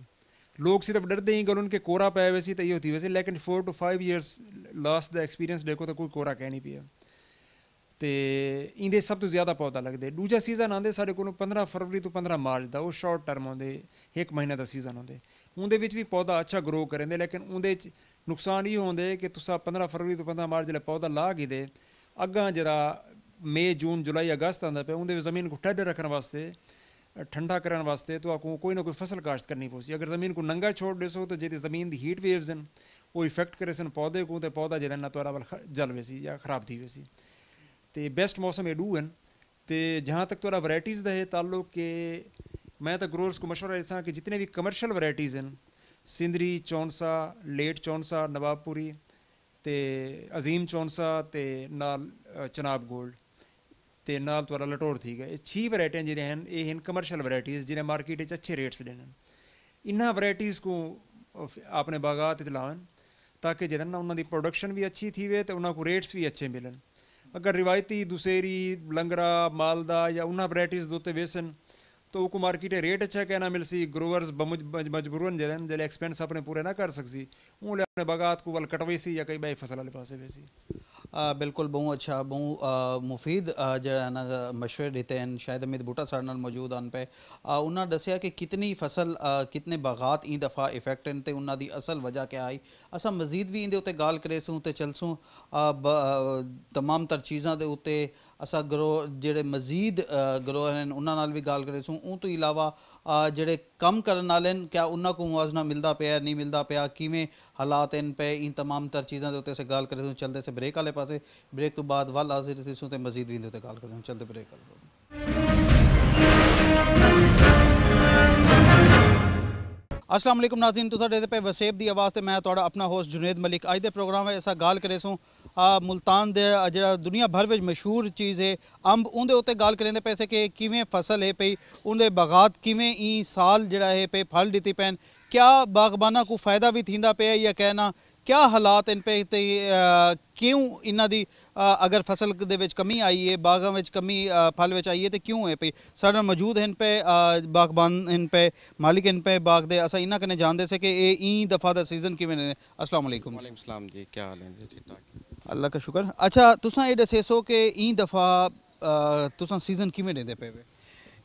ਲੋਕ ਸਿਰਫ ਡਰਦੇ ਹੀ ਗਲੋਂ ਕਿ ਕੋਰਾ ਪੈ ਸੀ ਤਾਂ ਇਹ ਹੋਤੀ ਵੈਸੇ, ਲੇਕਿਨ 4 ਟੂ 5 ਇਅਰਸ ਲਾਸਟ ਦਾ ਐਕਸਪੀਰੀਅੰਸ ਦੇਖੋ ਤਾਂ ਕੋਈ ਕੋਰਾ ਕਹਿ ਨਹੀਂ ਪਿਆ। ਤੇ ਇਹਦੇ ਸਭ ਤੋਂ ਜ਼ਿਆਦਾ ਪੌਦਾ ਲੱਗਦੇ ਦੂਜਾ ਸੀਜ਼ਨ ਆਂਦੇ ਸਾਡੇ ਕੋਲ 15 ਫਰਵਰੀ ਤੋਂ 15 ਮਾਰਚ ਦਾ, ਉਹ ਸ਼ਾਰਟ ਟਰਮ ਆਉਂਦੇ, ਇੱਕ ਮਹੀਨੇ ਦਾ ਸੀਜ਼ਨ ਆਉਂਦੇ। ਉਹਦੇ ਵਿੱਚ ਵੀ ਪੌਦਾ ਅੱਛਾ ਗਰੋ ਕਰਦੇ, ਲੇਕਿਨ ਉਹਦੇ ਚ नुक़सान इहो हूंदे की तुसां पंद्रहं फरवरी तो पंद्रह मार्च जॾहिं पौधा ला कींदे अॻां जहिड़ा मे जून जुलाई अगस्त आंदा पिया उंदे ज़मीन को ठॾ रखण वास्ते ठंडा करण वास्ते तो को कोई ना कोई फसल काश्त करनी पवंदी अगरि ज़मीन को नंगा छोड़ ॾिसो त जेकी ज़मीन जी हीट वेव्स आहिनि उहो इफेक्ट करे सघनि पौधे को त पौधा जॾहिं न तौर जल वेसी या ख़राबु थी वेसी ते बेस्ट मौसम एॾू आहिनि ते जहाँ तक तौरा वैराइटीज़ रहे ताल्लुक़ के मैं तो ग्रोअर्स को मशवरा देता हूँ कि जितने भी कमर्शियल वैराइटीज़ हैं ਸਿੰਦਰੀ ਚੌਂਸਾ ਲੇਟ ਚੌਂਸਾ ਨਵਾਬਪੁਰੀ ਤੇ ਅਜ਼ੀਮ ਚੌਂਸਾ ਤੇ ਨਾਲ ਚਨਾਬ ਗੋਲਡ ਤੇ ਨਾਲ ਤੁਹਾਡਾ ਲਟੋਰ ਠੀਕ ਹੈ। ਇਹ 6 ਵੈਰਾਈਟੀਆਂ ਜਿਹੜੀਆਂ ਹਨ, ਇਹ ਹਨ ਕਮਰਸ਼ੀਅਲ ਵੈਰਾਈਟੀਜ਼ ਜਿਹਨੇ ਮਾਰਕੀਟ ਵਿੱਚ ਅੱਛੇ ਰੇਟਸ ਦੇਣ। ਇਨ੍ਹਾਂ ਵੈਰਾਈਟੀਜ਼ ਕੋ ਆਪਣੇ ਬਾਗਾਤ ਵਿੱਚ ਲਾਉਣ ਤਾਂ ਕਿ ਜਿਹੜਾ ਨਾ ਉਹਨਾਂ ਦੀ ਪ੍ਰੋਡਕਸ਼ਨ ਵੀ ਅੱਛੀ ਥੀਵੇ ਤੇ ਉਹਨਾਂ ਕੋ ਰੇਟਸ ਵੀ ਅੱਛੇ ਮਿਲਣ। ਅਗਰ ਰਿਵਾਇਤੀ ਦੁਸੇਰੀ, ਲੰਗਰਾ, ਮਾਲਦਾ ਜਾਂ ਉਹਨਾਂ ਵੈਰਾਈਟੀਜ਼ ਦੇ ਉੱਤੇ ਵੇਸਣ ਤਾਂ ਉਹ ਕੋ ਮਾਰਕੀਟੇ ਰੇਟ ਅੱਛਾ ਕਹਿਣਾ ਮਿਲ ਸੀ ਗਰੋਵਰਸ ਮਜਬੂਰਨ ਜਿਹੜੇ ਹਨ, ਜਿਹੜੇ ਐਕਸਪੈਂਸ ਆਪਣੇ ਪੂਰੇ ਨਾ ਕਰ ਸਕਸੀ ਉਹ ਲੈ ਆਪਣੇ ਬਾਗਾਤ ਕੋ ਵੱਲ ਕਟਵੇ ਸੀ ਜਾਂ ਕਈ बिल्कुल बहु अच्छा बहु मुफीद ज ना मशवरे हैं। शायद अमित बूटा साढ़े नाल मौजूद आन पे। उन्होंने दसिया कि कितनी फ़सल कितने बागात ई दफ़ा इफ़ेक्ट हैं तो उन्होंने असल वजह क्या आई। अस मजीद भी इन उत्ते गाल करेसूँ तो चलसूँ तमाम तर चीज़ों के उत्ते असा ग्रोह जे मजीद ग्रोहर हैं उन्होंने भी गाल करेसूँ उन तो इलावा ਜਿਹੜੇ ਕੰਮ ਕਰਨ ਵਾਲੇ ਨੇ ਕਿਆ ਉਹਨਾਂ ਨੂੰ ਮੁਆਵਜ਼ਾ ਮਿਲਦਾ ਪਿਆ ਨਹੀਂ ਮਿਲਦਾ ਪਿਆ ਕਿਵੇਂ ਹਾਲਾਤ ਹਨ ਪਏ ਇਨ तमाम तर ਚੀਜ਼ਾਂ ਦੇ ਉੱਤੇ ਸੇ ਗੱਲ ਕਰੇ ਸੂ ਚਲਦੇ ਸੇ ਬ੍ਰੇਕ ਵਾਲੇ ਪਾਸੇ ਬ੍ਰੇਕ ਤੋਂ ਬਾਅਦ ਵੱਲ ਹਾਜ਼ਰ ਸੀ ਸੂ ਤੇ ਮਜ਼ੀਦ ਵੀ ਇਹਦੇ ਉੱਤੇ ਗੱਲ ਕਰੇ ਸੂ ਚਲਦੇ ਬ੍ਰੇਕ ਵਾਲੇ ਅਸਲਾਮ ਅਲੈਕੁਮ ਨਾਜ਼ਰੀਨ ਤੁਹਾਡੇ ਦੇ ਪੇ ਵਸੇਬ ਦੀ ਆਵਾਜ਼ ਤੇ ਮੈਂ ਤੁਹਾਡਾ ਆਪਣਾ ਹੋਸਟ ਜੁਨੇਦ ਮਲਿਕ ਅੱਜ ਦੇ ਪ੍ਰੋਗਰਾਮ ਵਿੱਚ ਅਸਾਂ ਗੱਲ ਕਰੇ ਸੋ ਆ ਮੁਲਤਾਨ ਦੇ ਆ ਜਿਹੜਾ ਦੁਨੀਆ ਭਰ ਵਿੱਚ ਮਸ਼ਹੂਰ ਚੀਜ਼ ਹੈ ਅੰਬ ਉਹਦੇ ਉੱਤੇ ਗੱਲ ਕਰਿੰਦੇ ਪੈਸੇ ਕਿ ਕਿਵੇਂ ਫਸਲ ਹੈ ਪਈ ਉਹਦੇ ਬਗਾਤ ਕਿਵੇਂ ई ਸਾਲ ਜਿਹੜਾ ਹੈ ਪਈ ਫਲ ਦਿੱਤੀ ਪੈਨ ਕਿਆ ਬਾਗਬਾਨਾਂ ਕੋ ਫਾਇਦਾ ਵੀ ਥੀਂਦਾ ਪਿਆ ਜਾਂ ਕਹਿਣਾ ਕਿਆ ਹਾਲਾਤ ਇਨ ਪੇ ਤੇ ਅ, ਕਿਉਂ ਇਹਨਾਂ ਦੀ ਅ, ਅਗਰ ਫਸਲ ਦੇ ਵਿੱਚ ਕਮੀ ਆਈ ਹੈ ਬਾਗਾਂ ਵਿੱਚ ਕਮੀ ਫਲ ਵਿੱਚ ਆਈ ਹੈ ਤੇ ਕਿਉਂ ਹੈ ਭਈ ਸਾਡਾ ਮੌਜੂਦ ਹਨ ਪੇ ਬਾਗਬਾਨ ਹਨ ਪੇ ਮਾਲਿਕ ਹਨ ਪੇ ਬਾਗ ਦੇ। ਅਸਾਂ ਇਹਨਾਂ ਕਨੇ ਜਾਣਦੇ ਸੀ ਕਿ ਇਹ ਈ ਦਫਾ ਦਾ ਸੀਜ਼ਨ ਕਿਵੇਂ ਨੇ? ਅਸਲਾਮ ਅਲੈਕੁਮ ਵਾਲੇਕੁਮ ਸਲਾਮ ਜੀ ਕੀ ਹਾਲ ਹੈ ਜੀ ਠੀਕ ਠਾਕ? ਅੱਲਾ ਦਾ ਸ਼ੁਕਰ। ਅੱਛਾ ਤੁਸੀਂ ਇਹ ਦੱਸੋ ਕਿ ਈ ਦਫਾ ਤੁਸੀਂ ਸੀਜ਼ਨ ਕਿਵੇਂ ਦੇ ਲੈਂਦੇ ਪਏ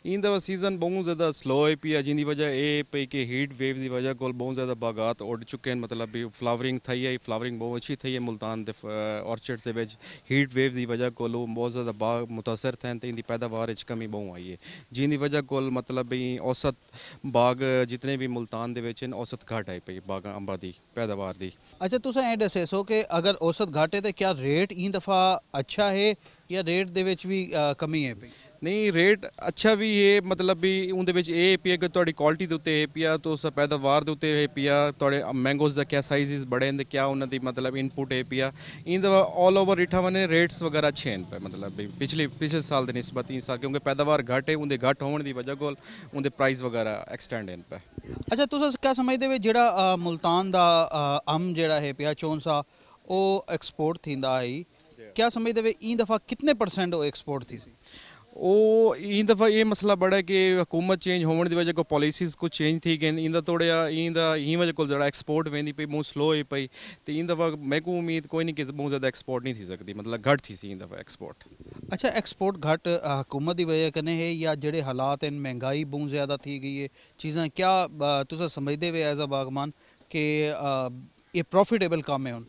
इन दफ़ा सीज़न बहुत ज़्यादा स्लो है पी है जिंदी वजह ए पी के हीट वेव की वजह को बहुत ज़्यादा बागात उड़ चुके हैं मतलब फ्लावरिंग थी है, फ्लावरिंग बहुत अच्छी थी है मुल्तान ऑर्चर्ड के हीट वेव की वजह को बहुत ज़्यादा बाग मुतासर थे तो पैदावार कमी बहुत आई है। जिंद वजह को मतलब औसत बाग, जितने भी मुल्तान के औसत घट आई पी बाग, अंबा की पैदावार की अच्छा तुम ए दसे कि अगर औसत घाटे तो क्या रेट इन दफ़ा अच्छा है या रेट भी कमी है पी ਨਹੀਂ ਰੇਟ ਅੱਛਾ ਵੀ ਹੈ ਮਤਲਬ ਵੀ ਉਹਦੇ ਵਿੱਚ ਇਹ ਪੀ ਕਿ ਤੁਹਾਡੀ ਕੁਆਲਿਟੀ ਦੇ ਉੱਤੇ ਇਹ ਪਿਆ ਤੋਂ ਸ ਪੈਦਾਵਾਰ ਦੇ ਉੱਤੇ ਇਹ ਪਿਆ ਤੁਹਾਡੇ ਮੈਂਗੋਜ਼ ਦਾ ਕਿਆ ਸਾਈਜ਼ਸ ਬੜੇ ਨੇ ਕਿਆ ਉਹਨਾਂ ਦੀ ਮਤਲਬ ਇਨਪੁਟ ਇਹ ਪਿਆ ਇਹਦਾ ਆਲ ਓਵਰ ਇਠਾ ਵਨੇ ਰੇਟਸ ਵਗੈਰਾ ਅੱਛੇ ਨੇ ਪਏ ਮਤਲਬ ਵੀ ਪਿਛਲੇ ਪਿਛਲੇ ਸਾਲ ਦੇ ਨਿਸਬਤ ਇਸ ਸਾਲ ਕਿਉਂਕਿ ਪੈਦਾਵਾਰ ਘੱਟ ਹੈ ਉਹਦੇ ਘੱਟ ਹੋਣ ਦੀ ਵਜ੍ਹਾ ਕੋਲ ਉਹਦੇ ਪ੍ਰਾਈਸ ਵਗੈਰਾ ਐਕਸਟੈਂਡ ਹਨ ਪਏ ਅੱਛਾ ਤੁਸੀਂ ਕਿਆ ਸਮਝਦੇ ਵੇ ਜਿਹੜਾ ਮੁਲਤਾਨ ਦਾ ਅ, ਅੰਬ ਜਿਹੜਾ ਹੈ ਪਿਆ ਚੌਂਸਾ ਉਹ ਐਕਸਪੋਰਟ ਥੀਂਦਾ ਹੈ ਕਿਆ ਸਮਝਦੇ ਵੇ ई ਦਫਾ ਕਿੰਨੇ ਪਰਸੈਂਟ ਉਹ ਐਕਸਪੋਰਟ ਥੀ ਸੀ? ਉਹ ਇਹ ਦਫਾ ਇਹ ਮਸਲਾ ਬੜਾ ਹੈ ਕਿ ਹਕੂਮਤ ਚੇਂਜ ਹੋਣ ਦੀ ਵਜ੍ਹਾ ਕੋ ਪਾਲਿਸੀਜ਼ ਕੋ ਚੇਂਜ ਥੀ ਗਏ ਇਹਦਾ ਥੋੜਿਆ ਇਹਦਾ ਇਹ ਵਜ੍ਹਾ ਕੋਲ ਜਿਹੜਾ ਐਕਸਪੋਰਟ ਵੇਂਦੀ ਪਈ ਬਹੁਤ ਸਲੋ ਹੋਈ ਪਈ ਤੇ ਇਹ ਦਫਾ ਮੈਂ ਕੋ ਉਮੀਦ ਕੋਈ ਨਹੀਂ ਕਿ ਬਹੁਤ ਜ਼ਿਆਦਾ ਐਕਸਪੋਰਟ ਨਹੀਂ ਥੀ ਸਕਦੀ ਮਤਲਬ ਘੱਟ ਥੀ ਸੀ ਇਹ ਦਫਾ ਐਕਸਪੋਰਟ ਅੱਛਾ ਐਕਸਪੋਰਟ ਘਟ ਅ, हुकूमत की वजह कने है या जेड़े हालात हैं महंगाई बहुत ज़्यादा थी गई है चीज़ें क्या अ, तुस समझते वे एज अ बागमान कि अ, ये प्रॉफिटेबल काम है हुन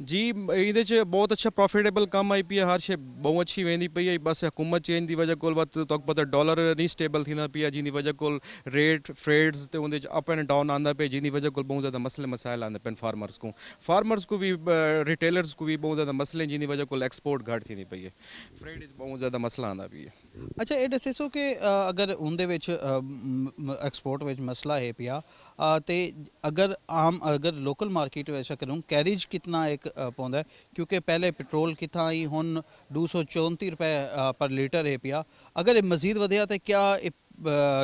ਜੀ ਮ- ਇਹਦੇ ਚ ਬਹੁਤ ਅੱਛਾ ਪ੍ਰੋਫਿਟੇਬਲ ਕੰਮ ਆਈ ਪਈ ਹੈ ਹਰ ਸ਼ੇ ਬਹੁਤ ਅੱਛੀ ਵੇਂਦੀ ਪਈ ਹੈ ਬਸ ਹਕੂਮਤ ਚੇਂਜ ਦੀ ਵਜ੍ਹਾ ਕੋਲ ਵਤ ਤੱਕ ਪਤਾ ਡਾਲਰ ਨਹੀਂ ਸਟੇਬਲ ਥੀਂਦਾ ਪਿਆ ਜਿੰਦੀ ਵਜ੍ਹਾ ਕੋਲ ਰੇਟ ਫਰੇਡਸ ਤੇ ਉਹਦੇ ਚ ਅਪ ਐਂਡ ਡਾਊਨ ਆਂਦਾ ਪਿਆ ਜਿੰਦੀ ਵਜ੍ਹਾ ਕੋਲ ਬਹੁਤ ਜ਼ਿਆਦਾ ਮਸਲੇ ਮਸਾਇਲ ਆਂਦੇ ਪੈਨ ਫਾਰਮਰਸ ਕੋ ਫਾਰਮਰਸ ਕੋ ਵੀ ਰਿਟੇਲਰਸ ਕੋ ਵੀ ਬਹੁਤ ਜ਼ਿਆਦਾ ਮਸਲੇ ਜਿੰਦੀ ਵਜ੍ਹਾ ਕੋਲ ਐਕਸਪੋਰਟ ਘੱਟ ਥੀਂਦੀ ਪਈ ਹੈ ਫਰੇਡ ਵਿੱਚ ਬਹੁਤ ਜ਼ਿਆਦਾ ਮਸਲਾ ਆਂਦਾ ਪਈ ਹੈ ਅੱਛਾ ਇਹ ਦੱਸੇ ਸੋ ਕਿ ਅ, ਅਗਰ ਉਹਦੇ ਵਿੱਚ ਐਕਸਪੋਰਟ ਵਿੱਚ ਮਸਲਾ ਹੈ ਪਿਆ ਅ, ਤੇ ਅਗਰ ਆਮ ਅਗਰ ਲੋਕਲ ਮਾਰਕੀਟ ਵਿੱਚ ਕਰੂੰ ਕੈਰੇਜ ਕਿਤਨਾ ਇੱਕ ਅ, ਪਾਉਂਦਾ ਹੈ? ਕਿਉਂਕਿ ਪਹਿਲੇ ਪੈਟਰੋਲ ਕਿਥਾ ਹੀ ਹੁਣ 234 ਰੁਪਏ ਅ, ਪਰ ਲੀਟਰ ਹੈ ਪਿਆ ਅਗਰ ਇਹ ਮਜ਼ੀਦ ਵਧਿਆ ਤੇ ਕਿਆ ਇਹ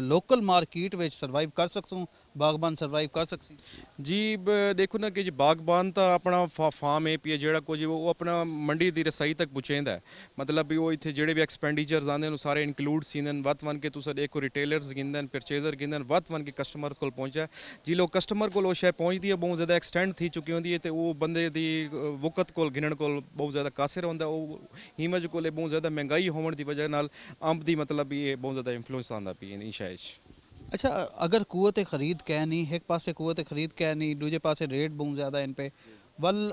ਲੋਕਲ ਮਾਰਕੀਟ ਵਿੱਚ ਸਰਵਾਈਵ ਕਰ ਸਕਸੂ ਬਾਗਬਾਨ ਸਰਵਾਈਵ ਕਰ ਸਕਸੀ ਜੀ ਬ- ਦੇਖੋ ਨਾ ਕਿ ਜੀ ਬਾਗਬਾਨ ਤਾਂ ਆਪਣਾ ਫਾ- ਫਾਰਮ ਹੈ ਪੀ ਜਿਹੜਾ ਕੁਝ ਉਹ ਆਪਣਾ ਮੰਡੀ ਦੀ ਰਸਾਈ ਤੱਕ ਪਹੁੰਚਾਉਂਦਾ ਹੈ। ਮਤਲਬ ਵੀ ਉਹ ਇੱਥੇ ਜਿਹੜੇ ਵੀ ਐਕਸਪੈਂਡੀਚਰਸ ਆਉਂਦੇ ਨੇ ਉਹ ਸਾਰੇ ਇਨਕਲੂਡ ਸੀਂਦੇ ਵੱਧ ਵਨ ਕੇ ਤੁਸੀਂ ਦੇਖੋ ਰਿਟੇਲਰਸ ਗਿੰਦੇ ਨੇ ਪਰਚੇਜ਼ਰ ਗਿੰਦੇ ਨੇ ਵੱਧ ਵਨ ਕੇ ਕਸਟਮਰ ਕੋਲ ਪਹੁੰਚਿਆ ਜੀ ਲੋ ਕਸਟਮਰ ਕੋਲ ਉਹ ਸ਼ੈ ਪਹੁੰਚਦੀ ਹੈ ਬਹੁਤ ਜ਼ਿਆਦਾ ਐਕਸਟੈਂਡ ਥੀ ਚੁੱਕੀ ਹੁੰਦੀ ਹੈ ਤੇ ਉਹ ਬੰਦੇ ਦੀ ਅ, ਵਕਤ ਕੋਲ ਗਿਣਨ ਕੋਲ ਬਹੁਤ ਜ਼ਿਆਦਾ ਕਾਸਰ ਹੁੰਦਾ ਉਹ ਹੀਮਜ ਕੋਲੇ ਬਹੁਤ ਜ਼ਿਆਦਾ ਮਹਿੰਗਾਈ ਹੋਣ ਦੀ ਵਜ੍ਹਾ ਨਾਲ ਅੰਬ ਦੀ ਮਤਲਬ ਵੀ ਇਹ ਬਹੁਤ ਜ਼ਿਆਦਾ ਇਨਫਲੂਐਂਸ ਆਉਂਦਾ ਪਈ ਹੈ ਸ਼ਾਇਦ। अच्छा अगर कुत ख़रीद कह नहीं, एक पास कुत ख़रीद कह नहीं, दूजे पास रेट बहुत ज़्यादा इन पे, वल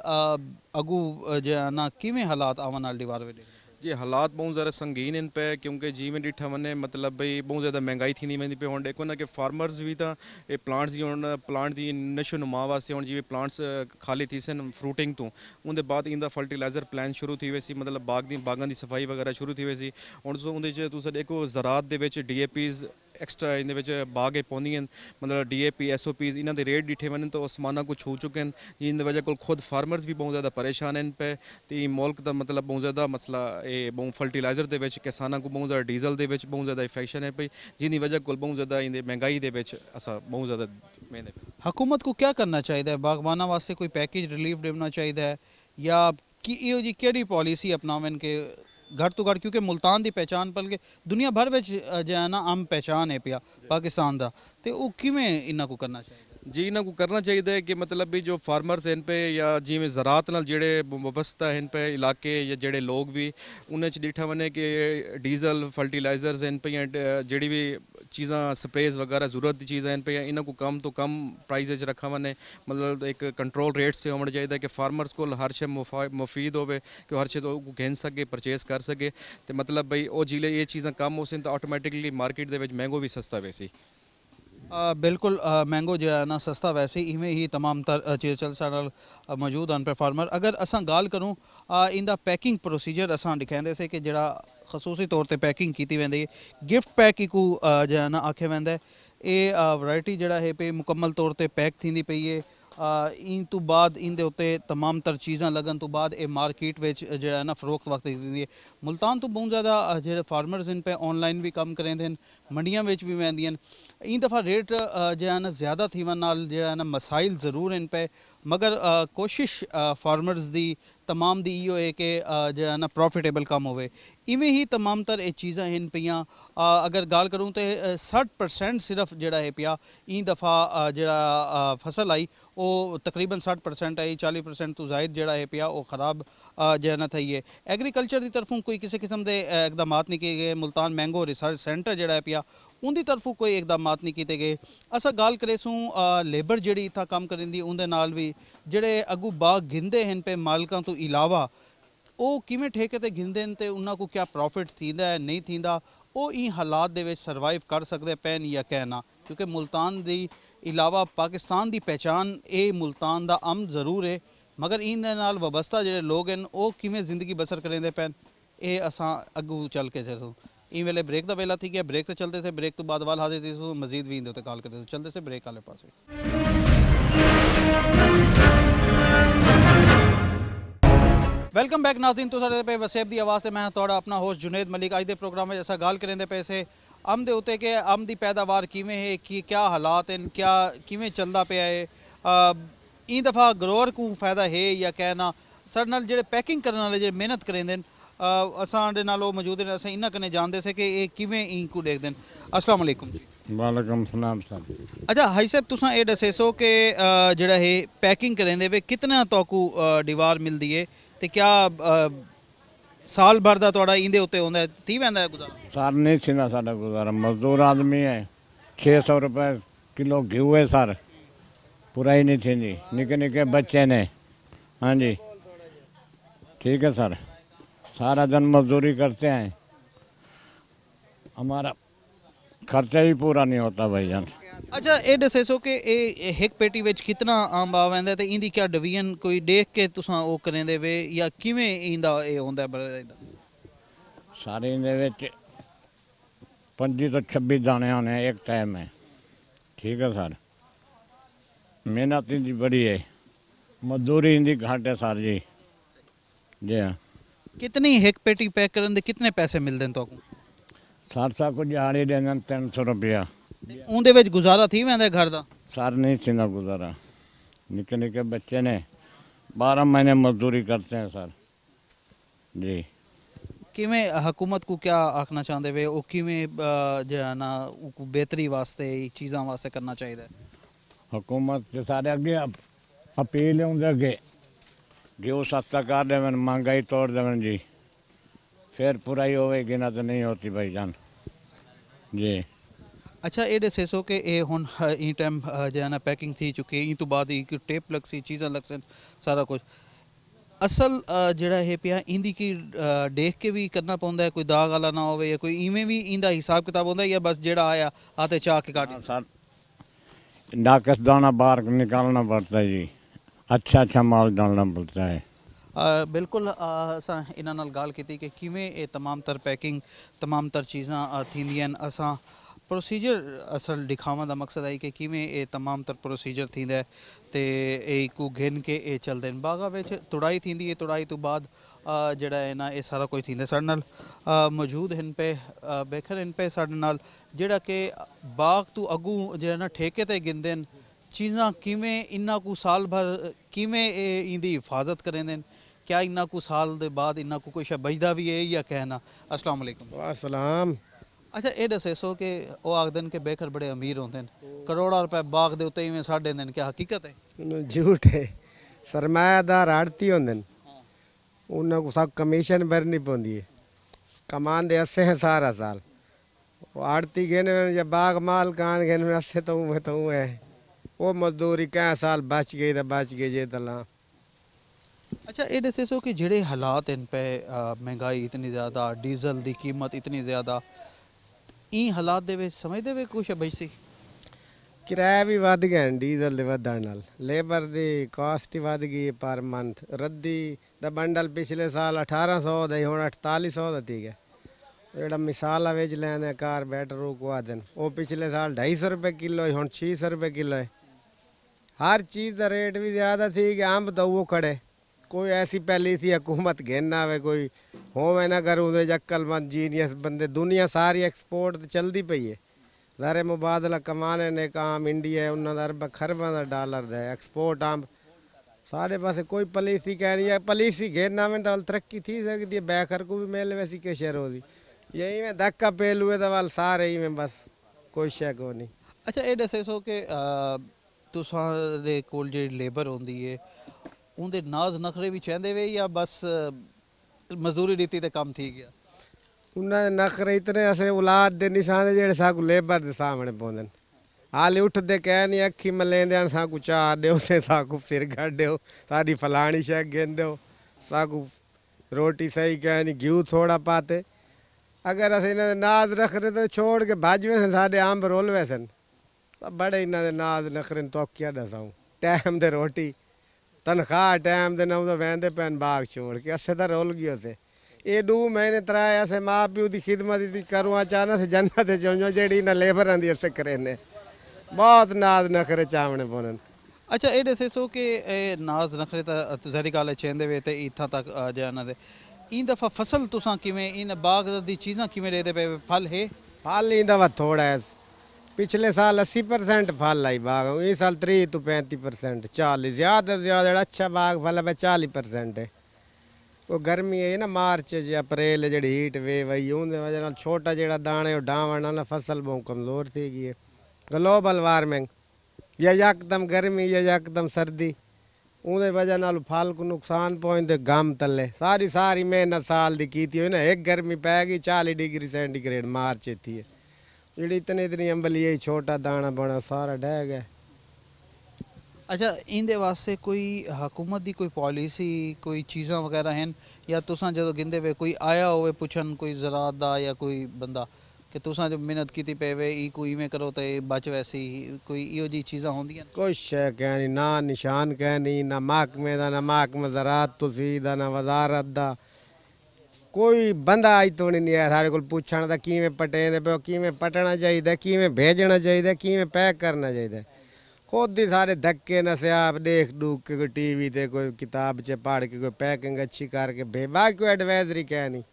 अगू जो कि हालात आवन दीवार जी, हालात बहुत ज़्यादा संगीन इन पे, क्योंकि जीवन डिठा वे मतलब भाई बहुत ज़्यादा महँगाई थी वे पे हूँ देखो ना कि फार्मर्स भी तो प्लांट्स की हूँ प्लांट की नशो नुमा वास्ते हूँ जिवें प्लांट्स खाली थी सन फ्रूटिंग तो उनके बाद इंदा फर्टिलाइज़र प्लान शुरू थी वे सी मतलब बाग दी, बागों की सफ़ाई वगैरह शुरू थी वे सी हूँ उन्हें देखो, जरात के डी ए पीज़ ਐਕਸਟਰਾ ਇਹਦੇ ਵਿੱਚ ਬਾਗੇ ਪਾਉਂਦੀਆਂ ਮਤਲਬ ਡੀਏਪੀ ਐਸਓਪੀਜ਼ ਇਹਨਾਂ ਦੇ ਰੇਟ ਡਿਠੇ ਵਨ ਤਾਂ ਉਸਮਾਨਾ ਕੁਝ ਹੋ ਚੁੱਕੇ ਹਨ ਜਿੰਨ ਵਜ੍ਹਾ ਕੋਲ ਖੁਦ ਫਾਰਮਰਸ ਵੀ ਬਹੁਤ ਜ਼ਿਆਦਾ ਪਰੇਸ਼ਾਨ ਹਨ ਪਏ ਤੇ ਮੁਲਕ ਦਾ ਮਤਲਬ ਬਹੁਤ ਜ਼ਿਆਦਾ ਮਸਲਾ ਇਹ ਬਹੁਤ ਫਰਟੀਲਾਈਜ਼ਰ ਦੇ ਵਿੱਚ ਕਿਸਾਨਾਂ ਕੋਲ ਬਹੁਤ ਜ਼ਿਆਦਾ ਡੀਜ਼ਲ ਦੇ ਵਿੱਚ ਬਹੁਤ ਜ਼ਿਆਦਾ ਇਨਫੈਕਸ਼ਨ ਹੈ ਪਈ ਜਿੰਨੀ ਵਜ੍ਹਾ ਕੋਲ ਬਹੁਤ ਜ਼ਿਆਦਾ ਇਹਦੇ ਮਹਿੰਗਾਈ ਦੇ ਵਿੱਚ ਅਸਾ ਬਹੁਤ ਜ਼ਿਆਦਾ ਮਹਿੰਦੇ ਹਕੂਮਤ ਕੋ ਕੀ ਕਰਨਾ ਚਾਹੀਦਾ ਹੈ ਬਾਗਬਾਨਾਂ ਵਾਸਤੇ ਕੋਈ ਪੈਕੇਜ ਰਿਲੀਫ ਦੇਣਾ ਚਾਹੀਦਾ ਹੈ ਜਾਂ ਕੀ ਇਹੋ ਜੀ ਕਿਹੜੀ ਪਾਲਿਸੀ ਅਪਣਾਵਣ ਕਿ ਘਰ ਤੋਂ ਘਰ ਕਿਉਂਕਿ ਮੁਲਤਾਨ ਦੀ ਪਛਾਣ ਬਲਕਿ ਦੁਨੀਆ ਭਰ ਵਿੱਚ ਜਿਹੜਾ ਨਾ ਆਮ ਪਛਾਣ ਹੈ ਪਿਆ ਪਾਕਿਸਤਾਨ ਦਾ। ਤੇ ਉਹ ਕਿਵੇਂ ਇਹਨਾਂ ਕੋ ਕਰਨਾ ਚਾਹੀਦਾ ਜੀ, ਇਹਨਾਂ ਨੂੰ ਕਰਨਾ ਚਾਹੀਦਾ ਹੈ ਕਿ ਮਤਲਬ ਵੀ ਜੋ ਫਾਰਮਰਸ ਹਨ ਪੇ ਜਾਂ ਜਿਵੇਂ ਜ਼ਰਾਤ ਨਾਲ ਜਿਹੜੇ ਵਬਸਤਾ ਹਨ ਪੇ ਇਲਾਕੇ ਜਾਂ ਜਿਹੜੇ ਲੋਕ ਵੀ, ਉਹਨਾਂ 'ਚ ਡਿਠਾ ਬਣੇ ਕਿ ਡੀਜ਼ਲ ਫਰਟੀਲਾਈਜ਼ਰਸ ਹਨ ਪੇ ਜਿਹੜੀ ਵੀ ਚੀਜ਼ਾਂ ਸਪਰੇਜ਼ ਵਗੈਰਾ, ਜ਼ਰੂਰਤ ਦੀ ਚੀਜ਼ਾਂ ਹਨ ਪਈਆਂ ਇਹਨਾਂ ਨੂੰ ਕਮ ਤੋਂ ਕਮ ਪ੍ਰਾਈਸ 'ਚ ਰੱਖਾ ਬਣੇ ਮਤਲਬ ਇੱਕ ਕੰਟਰੋਲ ਰੇਟ ਸੇ ਹੋਣਾ ਚਾਹੀਦਾ ਕਿ ਫਾਰਮਰਸ ਕੋਲ ਹਰ ਸ਼ੇ ਮਫੀਦ ਹੋਵੇ, ਕਿ ਹਰ ਸ਼ੇ ਤੋਂ ਗੈਨ ਸਕੇ ਪਰਚੇਸ ਕਰ ਸਕੇ, ਤੇ ਮਤਲਬ ਬਈ ਉਹ ਜ਼ਿਲ੍ਹੇ ਇਹ ਚੀਜ਼ਾਂ ਕਮ ਹੋਸਨ ਤਾਂ ਆਟੋਮੈਟਿਕਲੀ ਮਾਰਕੀਟ ਦੇ ਵਿੱਚ ਮਹਿੰਗੋ ਵੀ ਸਸਤਾ ਵੇਸੀ आ, बिल्कुल आ, मैंगो जो है ना सस्ता वैसे ही में ही तमाम तर चीज़ सा मौजूद हैं परफार्मर अगर अस गाल करूँ इन पैकिंग प्रोसीजर अस दिखाते से कि जरा खसूसी तौर पर पैकिंग की वेंदी गिफ्ट पैक एक जो है ना आखे वेंद। ये वरायटी जरा है पे मुकम्मल तौर पर पैक थी पई है। ਤੇ ਪੈਕ ਥੀਂਦੀ ਪਈ ਹੈ ਅ, ਇਨ ਤੋਂ ਬਾਅਦ ਇਹਦੇ ਉੱਤੇ तमाम तर ਚੀਜ਼ਾਂ ਲੱਗਣ ਤੋਂ ਬਾਅਦ ਇਹ ਮਾਰਕੀਟ ਵਿੱਚ ਜਿਹੜਾ ਹੈ ਨਾ ਫਰੋਖਤ ਵਕਤ ਦਿੰਦੀ ਹੈ ਮੁਲਤਾਨ ਤੋਂ ਬਹੁਤ ਜ਼ਿਆਦਾ ਅ, ਜਿਹੜੇ ਫਾਰਮਰਸ ਇਨ ਪੇ ਆਨਲਾਈਨ ਵੀ ਕੰਮ ਕਰਿੰਦੇ ਹਨ ਮੰਡੀਆਂ ਵਿੱਚ ਵੀ ਵੈਂਦੀਆਂ ਇਹ ਦਫਾ ਰੇਟ ਅ, ਜਿਹੜਾ ਨਾ ਜ਼ਿਆਦਾ ਥੀਵਨ ਨਾਲ ਜਿਹੜਾ ਨਾ ਮਸਾਇਲ ਜ਼ਰੂਰ ਇਨ ਪੇ मगर आ, कोशिश फार्मर्स की तमाम की इो है कि जरा ना प्रॉफिटेबल कम होवे। इवें ही तमाम तर ये चीज़ा हैं पियाँ। अगर गाल करूँ तो सठ परसेंट सिर्फ़ जड़ा है पिया ई दफ़ा जड़ा फ़सल आई वो तकरीबन सठ परसेंट आई चालीस परसेंट तो जायद जड़ा है पिया वो ख़राब जरा थी है। एग्रीकल्चर की तरफों कोई किसी किस्म के इकदाम नहीं किए गए। मुल्तान मैंगो रिसर्च सेंटर जड़ा है पिया ਜਿਹੜਾ ਹੈ ਪਿਆ ਉਹਦੀ ਤਰਫੋਂ ਕੋਈ ਇਕਦਾਮਾਤ ਨਹੀਂ ਕੀਤੇ ਗਏ। ਅਸਾਂ ਗੱਲ ਕਰੇ ਸੂ ਲੇਬਰ ਜਿਹੜੀ ਇੱਥਾ ਕੰਮ ਕਰਿੰਦੀ, ਉਹਦੇ ਨਾਲ ਵੀ ਜਿਹੜੇ ਅਗੂ ਬਾਗ ਗਿੰਦੇ ਹਨ ਪੇ ਮਾਲਕਾਂ ਤੋਂ ਇਲਾਵਾ, ਉਹ ਕਿਵੇਂ ਠੇਕੇ ਤੇ ਗਿੰਦੇ ਨੇ ਤੇ ਉਹਨਾਂ ਕੋ ਕਿਆ ਪ੍ਰੋਫਿਟ ਥੀਂਦਾ ਹੈ, ਨਹੀਂ ਥੀਂਦਾ, ਉਹ ਇਹ ਹਾਲਾਤ ਦੇ ਵਿੱਚ ਸਰਵਾਈਵ ਕਰ ਸਕਦੇ ਪੈਨ ਜਾਂ ਕਹਿਣਾ ਕਿਉਂਕਿ ਮੁਲਤਾਨ ਦੀ ਇਲਾਵਾ ਪਾਕਿਸਤਾਨ ਦੀ ਪਹਿਚਾਨ ਇਹ ਮੁਲਤਾਨ ਦਾ ਅਮ ਜ਼ਰੂਰ ਹੈ ਮਗਰ ਇਹਦੇ ਨਾਲ ਵਬਸਤਾ ਜਿਹੜੇ ਲੋਕ ਹਨ, ਉਹ ਕਿਵੇਂ ਜ਼ਿੰਦਗੀ ਬਸਰ ਕਰਦੇ ਪੈਨ ਇਹ ਅਸਾਂ ਅੱਗੂ ਚੱਲ ਕੇ ਜਦੋਂ ਇਹ ਵੇਲੇ ਬ੍ਰੇਕ ਦਾ ਵੇਲਾ ਥੀ ਗਿਆ ਬ੍ਰੇਕ ਤੇ ਚਲਦੇ ਥੇ ਬ੍ਰੇਕ ਤੋਂ ਬਾਅਦ ਵਾਲ ਹਾਜ਼ਰ ਥੀ ਸੋ ਮਜ਼ੀਦ ਵੀ ਇਹਦੇ ਉੱਤੇ ਕਾਲ ਕਰਦੇ ਚਲਦੇ ਸੇ ਬ੍ਰੇਕ ਵਾਲੇ ਪਾਸੇ ਵੈਲਕਮ ਬੈਕ ਨਾਜ਼ਰੀਨ ਤੋਂ ਸਾਡੇ ਪੇ ਵਸੇਬ ਦੀ ਆਵਾਜ਼ ਤੇ ਮੈਂ ਤੁਹਾਡਾ ਆਪਣਾ ਹੋਸਟ ਜੁਨੇਦ ਮਲਿਕ ਅੱਜ ਦੇ ਪ੍ਰੋਗਰਾਮ ਵਿੱਚ ਅਸਾਂ ਗੱਲ ਕਰਿੰਦੇ ਪਏ ਸੇ ਅਮ ਦੇ ਉੱਤੇ ਕਿ ਅਮ ਦੀ ਪੈਦਾਵਾਰ ਕਿਵੇਂ ਹੈ ਕੀ ਕਿਆ ਹਾਲਾਤ ਹਨ ਕਿਆ ਕਿਵੇਂ ਚੱਲਦਾ ਪਿਆ ਹੈ ਅ, ਇਹ ਦਫਾ ਗਰੋਰ ਨੂੰ ਫਾਇਦਾ ਹੈ ਜਾਂ ਕਹਿਣਾ ਸਾਡੇ ਨਾਲ ਜਿਹੜੇ ਪੈਕਿੰਗ ਕਰਨ ਵਾਲੇ ਜਿਹੜੇ ਮਿਹਨਤ ਕਰਿੰਦੇ ਨੇ ਅ, ਅਸਾਂ ਦੇ ਨਾਲ ਉਹ ਮੌਜੂਦ ਨੇ ਅਸੀਂ ਇਹਨਾਂ ਕਨੇ ਜਾਣਦੇ ਸੀ ਕਿ ਇਹ ਕਿਵੇਂ ਇਨਕੂ ਦੇਖਦੇ ਨੇ। ਅਸਲਾਮ ਅਲੈਕੁਮ ਵਾਲੇਕਮ ਸਲਾਮ ਸਰ। ਅੱਛਾ ਹਾਈ ਸਾਹਿਬ ਤੁਸੀਂ ਇਹ ਦੱਸੇ ਸੋ ਕਿ ਜਿਹੜਾ ਇਹ ਪੈਕਿੰਗ ਕਰਦੇ ਵੇ ਕਿਤਨਾ ਤੋਕੂ ਦੀਵਾਰ ਮਿਲਦੀ ਏ ਤੇ ਕਿਆ ਸਾਲ ਭਰ ਦਾ ਤੁਹਾਡਾ ਇਹਦੇ ਉੱਤੇ ਹੁੰਦਾ ਤੀ ਵੈਂਦਾ ਗੁਜ਼ਾਰਾ? ਸਰ ਨਹੀਂ ਸਿੰਦਾ ਸਾਡਾ ਗੁਜ਼ਾਰਾ। ਮਜ਼ਦੂਰ ਆਦਮੀ ਹੈ 600 ਰੁਪਏ ਕਿਲੋ ਘਿਓ ਹੈ ਸਰ। ਪੂਰਾ ਹੀ ਨਹੀਂ ਥਿੰਦੀ ਨਿੱਕੇ ਨਿੱਕੇ ਬੱਚੇ ਨੇ। ਹਾਂਜੀ। ਠੀਕ ਹੈ ਸਰ। सर सारा दिन मजदूरी करते हैं हमारा खर्चा भी पूरा नहीं होता भाईजान ਅੱਛਾ ਇਹ ਦੱਸੇ ਸੋ ਕਿ ਇਹ ਇਹ ਇੱਕ ਪੇਟੀ ਵਿੱਚ ਕਿਤਨਾ ਆਮ ਆ ਵੈਂਦਾ ਤੇ ਇਹਦੀ ਕਿਆ ਡਿਵੀਜ਼ਨ ਕੋਈ ਦੇਖ ਕੇ ਤੁਸੀਂ ਉਹ ਕਰਿੰਦੇ ਵੇ ਜਾਂ ਕਿਵੇਂ ਇਹਦਾ ਇਹ ਹੁੰਦਾ ਬਰ ਇਹਦਾ सारे इनके ਵਿੱਚ 25 ਤੋਂ 26 ਦਾਣੇ ਆਣੇ ਇੱਕ ਟਾਈਮ ਹੈ ਠੀਕ ਹੈ ਸਰ ਮਿਹਨਤ ਦੀ ਬੜੀ ਹੈ ਮਜ਼ਦੂਰੀ ਦੀ ਘੱਟ ਹੈ ਸਰ ਜੀ ਜੀ ਹਾਂ ਕਿਤਨੀ ਇੱਕ ਪੇਟੀ ਪੈਕ ਕਰਨ ਦੇ ਕਿਤਨੇ ਪੈਸੇ ਮਿਲਦੇ ਨੇ ਤੁਹਾਨੂੰ ਸਰ ਸਾਹਿਬ ਕੋ ਦਿਹਾੜੀ ਦੇ ਦਿੰਦੇ 300 ਰੁਪਇਆ ਉਹਦੇ ਵਿੱਚ ਗੁਜ਼ਾਰਾ ਥੀ ਵੈਂਦਾ ਘਰ ਦਾ ਸਰ ਨਹੀਂ ਸੀ ਨਾ ਗੁਜ਼ਾਰਾ ਨਿੱਕੇ ਨਿੱਕੇ ਬੱਚੇ ਨੇ 12 ਮਹੀਨੇ ਮਜ਼ਦੂਰੀ ਕਰਤੇ ਹੈ ਸਰ ਜੀ ਕਿਵੇਂ ਹਕੂਮਤ ਨੂੰ ਕਿਆ ਆਖਣਾ ਚਾਹੁੰਦੇ ਵੇ ਉਹ ਕਿਵੇਂ ਅ, ਜਿਹੜਾ ਨਾ ਉਹ ਕੋ ਬਿਹਤਰੀ ਵਾਸਤੇ ਚੀਜ਼ਾਂ ਵਾਸਤੇ ਕਰਨਾ ਚਾਹੀਦਾ ਹੈ ਹਕੂਮਤ ਦੇ ਸਾਰੇ ਅੱਗੇ ਅਪ- ਅਪੀਲ ਹੁੰਦੇ ਅੱਗੇ ਗਿਓ ਸਸਤਾ ਕਰ ਦੇਵਨ ਮਹਿੰਗਾਈ ਤੋੜ ਦੇਵਨ ਜੀ ਫਿਰ ਪੂਰਾਈ ਹੋਵੇਗੀ ਨਾ ਤਾਂ ਨਹੀਂ ਹੋਤੀ ਭਾਈ ਜਾਨ ਜੀ ਅੱਛਾ ਇਹ ਦੱਸੇ ਸੋ ਕਿ ਇਹ ਹੁਣ ਅ, ਇਹ ਟਾਈਮ ਅ, ਜਿਹੜਾ ਨਾ ਪੈਕਿੰਗ ਥੀ ਚੁੱਕੀ ਇਹ ਤੋਂ ਬਾਅਦ ਇੱਕ ਟੇਪ ਲੱਗ ਸੀ ਚੀਜ਼ਾਂ ਲੱਗ ਸਨ ਸਾਰਾ ਕੁਝ ਅਸਲ ਅ, ਜਿਹੜਾ ਇਹ ਪਿਆ ਇਹਦੀ ਕੀ ਅ, ਦੇਖ ਕੇ ਵੀ ਕਰਨਾ ਪੈਂਦਾ ਹੈ ਕੋਈ ਦਾਗ ਵਾਲਾ ਨਾ ਹੋਵੇ ਜਾਂ ਕੋਈ ਇਵੇਂ ਵੀ ਇਹਦਾ ਹਿਸਾਬ ਕਿਤਾਬ ਹੁੰਦਾ ਹੈ ਜਾਂ ਬਸ ਜਿਹੜਾ ਆਇਆ ਆ ਤੇ ਚਾਹ ਕੇ ਕੱਢ हाँ, सर नाकस दाना बाहर निकालना पड़ता है जी अच्छा अच्छा माल डालना पड़ता है ਅ, ਬਿਲਕੁਲ ਅ, ਅਸਾਂ ਇਹਨਾਂ ਨਾਲ ਗੱਲ ਕੀਤੀ ਕਿ ਕਿਵੇਂ ਇਹ तमाम ਤਰ ਪੈਕਿੰਗ तमाम ਤਰ ਚੀਜ਼ਾਂ ਅ, ਥੀਂਦੀਆਂ ਨੇ ਅਸਾਂ ਪ੍ਰੋਸੀਜਰ ਅਸਲ ਦਿਖਾਉਣ ਦਾ ਮਕਸਦ ਹੈ ਕਿ ਕਿਵੇਂ ਇਹ तमाम ਤਰ ਪ੍ਰੋਸੀਜਰ ਥੀਂਦਾ ਹੈ ਤੇ ਇਹ ਕੋ ਗਿਣ ਕੇ ਇਹ ਚੱਲਦੇ ਨੇ ਬਾਗਾ ਵਿੱਚ ਤੁੜਾਈ ਥੀਂਦੀ ਹੈ ਤੁੜਾਈ ਤੋਂ ਬਾਅਦ ਅ, ਜਿਹੜਾ ਹੈ ਨਾ ਇਹ ਸਾਰਾ ਕੁਝ ਥੀਂਦਾ ਸਾਡੇ ਨਾਲ ਅ, ਮੌਜੂਦ ਹਨ ਪੇ ਅ, ਬੇਖਰ ਹਨ ਪੇ ਸਾਡੇ ਨਾਲ ਜਿਹੜਾ ਕਿ ਬਾਗ ਤੋਂ ਅਗੂ ਜਿਹੜਾ ਨਾ ਠੇਕੇ ਤੇ ਗਿੰਦੇ ਨੇ ਚੀਜ਼ਾਂ ਕਿਵੇਂ ਇੰਨਾ ਕੁ ਸਾਲ ਭਰ ਕਿਵੇਂ ਇਹ ਇਹਦੀ ਹਿਫਾਜ਼ਤ ਕਰਿੰਦੇ ਨੇ ਕਿਆ ਇੰਨਾ ਕੁ ਸਾਲ ਦੇ ਬਾਅਦ ਇੰਨਾ ਕੁ ਕੋਈ ਸ਼ਾ ਬਚਦਾ ਵੀ ਹੈ ਜਾਂ ਕਹਿਣਾ ਅਸਲਾਮ ਅਲੈਕੁਮ वासलाम ਅੱਛਾ ਇਹ ਦੱਸੇ ਸੋ ਕਿ ਉਹ ਆਖਦੇ ਨੇ ਕਿ ਬੇਖਰ ਬੜੇ ਅਮੀਰ ਹੁੰਦੇ ਨੇ ਕਰੋੜਾਂ ਰੁਪਏ ਬਾਗ ਦੇ ਉੱਤੇ ਇਵੇਂ ਛੱਡ ਦਿੰਦੇ ਨੇ ਕਿ ਹਕੀਕਤ ਹੈ ਉਹਨੂੰ ਝੂਠ ਹੈ ਸਰਮਾਇਆਦਾਰ ਆੜਤੀ ਹੁੰਦੇ ਨੇ ਉਹਨਾਂ ਕੋ ਸਭ ਕਮਿਸ਼ਨ ਭਰਨੀ ਪੈਂਦੀ ਹੈ ਕਮਾਉਂਦੇ ਅਸੇ ਹੈ ਸਾਰਾ ਸਾਲ ਉਹ ਆੜਤੀ ਗਏ ਨੇ ਜਾਂ ਬਾਗ ਮਾਲ ਕਾਨ ਗਏ ਨੇ ਅਸੇ ਤਾਂ ਉਹ ਤਾਂ ਉਹ ਹੈ ਉਹ ਮਜ਼ਦੂਰੀ ਕੈ ਸਾਲ ਬਚ ਗਈ ਤਾਂ ਬਚ ਗਈ ਜੇ ਤਲਾ ਅੱਛਾ ਇਹ ਦੱਸੇ ਸੋ ਕਿ ਜਿਹੜੇ ਹਾਲਾਤ ਹਨ ਪੈ ਅ, ਮਹਿੰਗਾਈ ਇਤਨੀ ਜ਼ਿਆਦਾ ਡੀਜ਼ਲ ਦੀ ਕੀਮਤ ਇਤਨੀ ਜ਼ਿਆਦਾ ਇਹ ਹਾਲਾਤ ਦੇ ਵਿੱਚ ਸਮਝਦੇ ਵੇ ਕੁਛ ਬਈ ਸੀ ਕਿਰਾਇਆ ਵੀ ਵੱਧ ਗਿਆ ਹੈ ਡੀਜ਼ਲ ਦੇ ਵਧਣ ਨਾਲ ਲੇਬਰ ਦੀ ਕਾਸਟ ਹੀ ਵੱਧ ਗਈ ਪਰ ਮੰਥ ਰੱਦੀ ਦਾ ਬੰਡਲ ਪਿਛਲੇ ਸਾਲ 1800 ਦਾ ਸੀ, ਹੁਣ 4800 ਦਾ ਤੀ ਗਿਆ ਜਿਹੜਾ ਮਿਸਾਲਾ ਵੇਚ ਲੈਂਦੇ ਕਾਰ ਬੈਟਰੂ ਕੋ ਆਦਨ ਉਹ ਪਿਛਲੇ ਸਾਲ 250 ਰੁਪਏ ਕਿਲੋ ਸੀ, ਹੁਣ 600 ਰੁਪਏ ਕਿਲੋ ਹੈ हर चीज़ का रेट भी ज़्यादा थी कि अंब तो वो खड़े। कोई ऐसी पहली सी हुकूमत घेरना वे कोई होवे ना करूँ दे जीनियस बंदे दुनिया सारी एक्सपोर्ट चलती पई है। सारे मुबादला कमाने ने काम इंडिया उन्होंने अरब खरबा का डॉलर दे एक्सपोर्ट अंब सारे पास कोई पॉलिसी कह रही है पॉलिसी घेरना में तो तरक्की थी सकती है, बैखर को भी मेल वैसी के शहरों की यही में धक्का पेल हुए तो वाल सारे ही में बस, कोई शक हो नहीं अच्छा ये दस दसो कि ਤੁਸਾਂ ਦੇ ਕੋਲ ਜਿਹੜੀ ਲੇਬਰ ਹੁੰਦੀ ਹੈ ਉਹਦੇ ਨਾਜ਼ ਨਖਰੇ ਵੀ ਚਾਹੁੰਦੇ ਵੇ ਜਾਂ ਬਸ ਮਜ਼ਦੂਰੀ ਰੀਤੀ ਤੇ ਕੰਮ ਥੀ ਗਿਆ ਉਹਨਾਂ ਦੇ ਨਖਰੇ ਇਤਨੇ ਅਸੇ ਔਲਾਦ ਦੇ ਨਿਸ਼ਾਨ ਦੇ ਜਿਹੜੇ ਸਾਕੂ ਲੇਬਰ ਦੇ ਸਾਹਮਣੇ ਪਹੁੰਚਣ ਹਾਲੇ ਉੱਠਦੇ ਕਹਿ ਨਹੀਂ ਅੱਖੀ ਮਲੇਂਦੇ ਹਨ ਸਾਕੂ ਚਾਹ ਦਿਓ ਸੇ ਸਾਕੂ ਸਿਰ ਗੱਡਿਓ ਸਾਡੀ ਫਲਾਣੀ ਸ਼ੈ ਦਿਓ। ਸਾਕੂ ਰੋਟੀ ਸਹੀ ਕਹਿ ਨਹੀਂ, ਘਿਓ ਥੋੜਾ ਪਾਤੇ ਅਗਰ ਅਸੀਂ ਇਹਨਾਂ ਦੇ ਨਾਜ਼ ਰੱਖਦੇ ਤਾਂ ਛੋੜ ਕੇ ਭਾਜਵੇਂ ਸਾਡੇ ਅੰਬ ਰੋਲਵੇ ਸਨ। ਬੜੇ ਇਹਨਾਂ ਦੇ ਨਾਜ਼ ਨਖਰੇ ਤੋਂ ਕਿਆ ਦੱਸਾਂ ਟਾਈਮ ਦੇ ਰੋਟੀ ਤਨਖਾਹ ਟਾਈਮ ਦੇ ਨਾਲ ਤਾਂ ਵੈਂਦੇ ਪੈਨ ਬਾਗ ਛੋੜ ਕੇ ਅਸੇ ਤਾਂ ਰੋਲ ਗਿਓ ਸੇ ਇਹ ਦੂ ਮਹੀਨੇ ਤਰਾਇਆ ਸੇ ਮਾਂ ਪਿਓ ਦੀ ਖਿਦਮਤ ਦੀ ਕਰੂਆ ਚਾਹਨਾ ਸੇ ਜੰਨਤ ਤੇ ਜਾਉਂ ਜਿਹੜੀ ਨਾ ਲੇਬਰਾਂ ਦੀ ਅਸੇ ਕਰੇ ਨੇ ਬਹੁਤ ਨਾਜ਼ ਨਖਰੇ ਚਾਵਣੇ ਪੋਨਨ ਅੱਛਾ ਇਹ ਦੱਸੇ ਸੋ ਕਿ ਇਹ ਨਾਜ਼ ਨਖਰੇ ਤਾਂ ਜ਼ਹਿਰੀ ਗੱਲ ਚਾਹੁੰਦੇ ਵੇ ਤੇ ਇੱਥਾਂ ਤੱਕ ਆ ਜਾਣਾ ਦੇ ਇਹ ਦਫਾ ਫਸਲ ਤੁਸਾਂ ਕਿਵੇਂ ਇਨ ਬਾਗ ਦੀ ਚੀਜ਼ਾਂ ਕਿਵੇਂ ਰੇਦੇ ਪਏ ਫਲ ਹੈ ਫਲ ਹੀ ਦਾ ਥੋੜਾ ਹੈ ਪਿਛਲੇ ਸਾਲ 80% ਫਲ ਆਈ ਬਾਗ ਇਸ ਸਾਲ 30 ਤੋਂ 35% 40 ਜ਼ਿਆਦਾ ਤੋਂ ਜ਼ਿਆਦਾ ਜਿਹੜਾ ਅੱਛਾ ਬਾਗ ਫਲ ਹੈ 40% ਹੈ। ਉਹ ਗਰਮੀ ਹੈ ਨਾ, ਮਾਰਚ ਜਾਂ ਅਪ੍ਰੈਲ ਜਿਹੜੀ ਹੀਟ ਵੇਵ ਆਈ, ਉਹਦੇ ਵਜ੍ਹਾ ਨਾਲ ਛੋਟਾ ਜਿਹੜਾ ਦਾਣੇ ਉਹ ਡਾਵਣ ਨਾਲ ਫਸਲ ਬਹੁਤ ਕਮਜ਼ੋਰ ਸੀ ਗਈ ਹੈ। ਗਲੋਬਲ ਵਾਰਮਿੰਗ ਜਾਂ ਯਕਦਮ ਗਰਮੀ, ਜਾਂ ਯਕਦਮ ਸਰਦੀ, ਉਹਦੇ ਵਜ੍ਹਾ ਨਾਲ ਫਲ ਨੂੰ ਨੁਕਸਾਨ ਪਹੁੰਚਦੇ ਗਮ ਤੱਲੇ ਸਾਰੀ ਸਾਰੀ ਮਿਹਨਤ ਸਾਲ ਦੀ ਕੀਤੀ ਹੋਈ ਨਾ, ਇੱਕ ਗਰਮੀ ਪੈ ਗਈ 40 ਡਿਗਰੀ ਸੈਂਟੀਗ੍ਰੇਡ ਮਾਰਚ ਇੱਥੇ ਹੈ। ਜਿਹੜੀ ਇਤਨੀ ਇਤਨੀ ਅੰਬਲੀ ਹੈ ਛੋਟਾ ਦਾਣਾ ਬਣਾ ਸਾਰਾ ਡਹਿ ਗਿਆ। ਅੱਛਾ ਇਹਦੇ ਵਾਸਤੇ ਕੋਈ ਹਕੂਮਤ ਦੀ ਕੋਈ ਪਾਲਿਸੀ ਕੋਈ ਚੀਜ਼ਾਂ ਵਗੈਰਾ ਹਨ? ਜਾਂ ਤੁਸਾਂ ਜਦੋਂ ਗਿੰਦੇ ਵੇ ਕੋਈ ਆਇਆ ਹੋਵੇ ਪੁੱਛਣ ਕੋਈ ਜ਼ਰਾਤ ਦਾ ਜਾਂ ਕੋਈ ਬੰਦਾ ਕਿ ਤੁਸਾਂ ਜੋ ਮਿਹਨਤ ਕੀਤੀ ਪਵੇ ਇਹ ਕੋਈ ਇਵੇਂ ਕਰੋ ਤੇ ਬਚ ਵੈਸੀ ਕੋਈ ਇਹੋ ਜੀ ਚੀਜ਼ਾਂ ਹੁੰਦੀਆਂ ਨੇ? ਕੋਈ ਸ਼ੈ ਕਹਿ ਨਹੀਂ ਨਾ ਨਿਸ਼ਾਨ ਕਹਿ ਨਹੀਂ ਨਾ ਮਹਕਮੇ ਦਾ ਨਾ ਮਹਕਮੇ ਜ਼ਰਾਤ ਤੁਸੀਂ ਦਾ ਨਾ ਵਜ਼ਾਰਤ ਦਾ। ਕੋਈ ਬੰਦਾ ਅਜ ਤੋਂ ਨਹੀਂ ਆਇਆ ਸਾਡੇ ਕੋਲ ਪੁੱਛਣ ਦਾ ਕਿਵੇਂ ਪਟੇਂਦੇ ਪਿਓ ਕਿਵੇਂ ਪਟਣਾ ਚਾਹੀਦਾ ਕਿਵੇਂ ਭੇਜਣਾ ਚਾਹੀਦਾ ਕਿਵੇਂ ਪੈਕ ਕਰਨਾ ਚਾਹੀਦਾ। ਖੁਦ ਹੀ ਸਾਰੇ ਧੱਕੇ ਨਸਿਆਬ ਦੇਖ ਡੂਕ ਕੇ ਕੋਈ ਟੀਵੀ ਤੇ ਕੋਈ ਕਿਤਾਬ 'ਚ ਪੜ੍ਹ ਕੇ ਕੋਈ ਪੈਕਿੰਗ ਅੱਛੀ ਕਰਕੇ ਭੇ ਬਾਕੀ ਕੋਈ ਐਡਵਾਈਜ਼ਰੀ ਕਹਿ ਨਹੀਂ।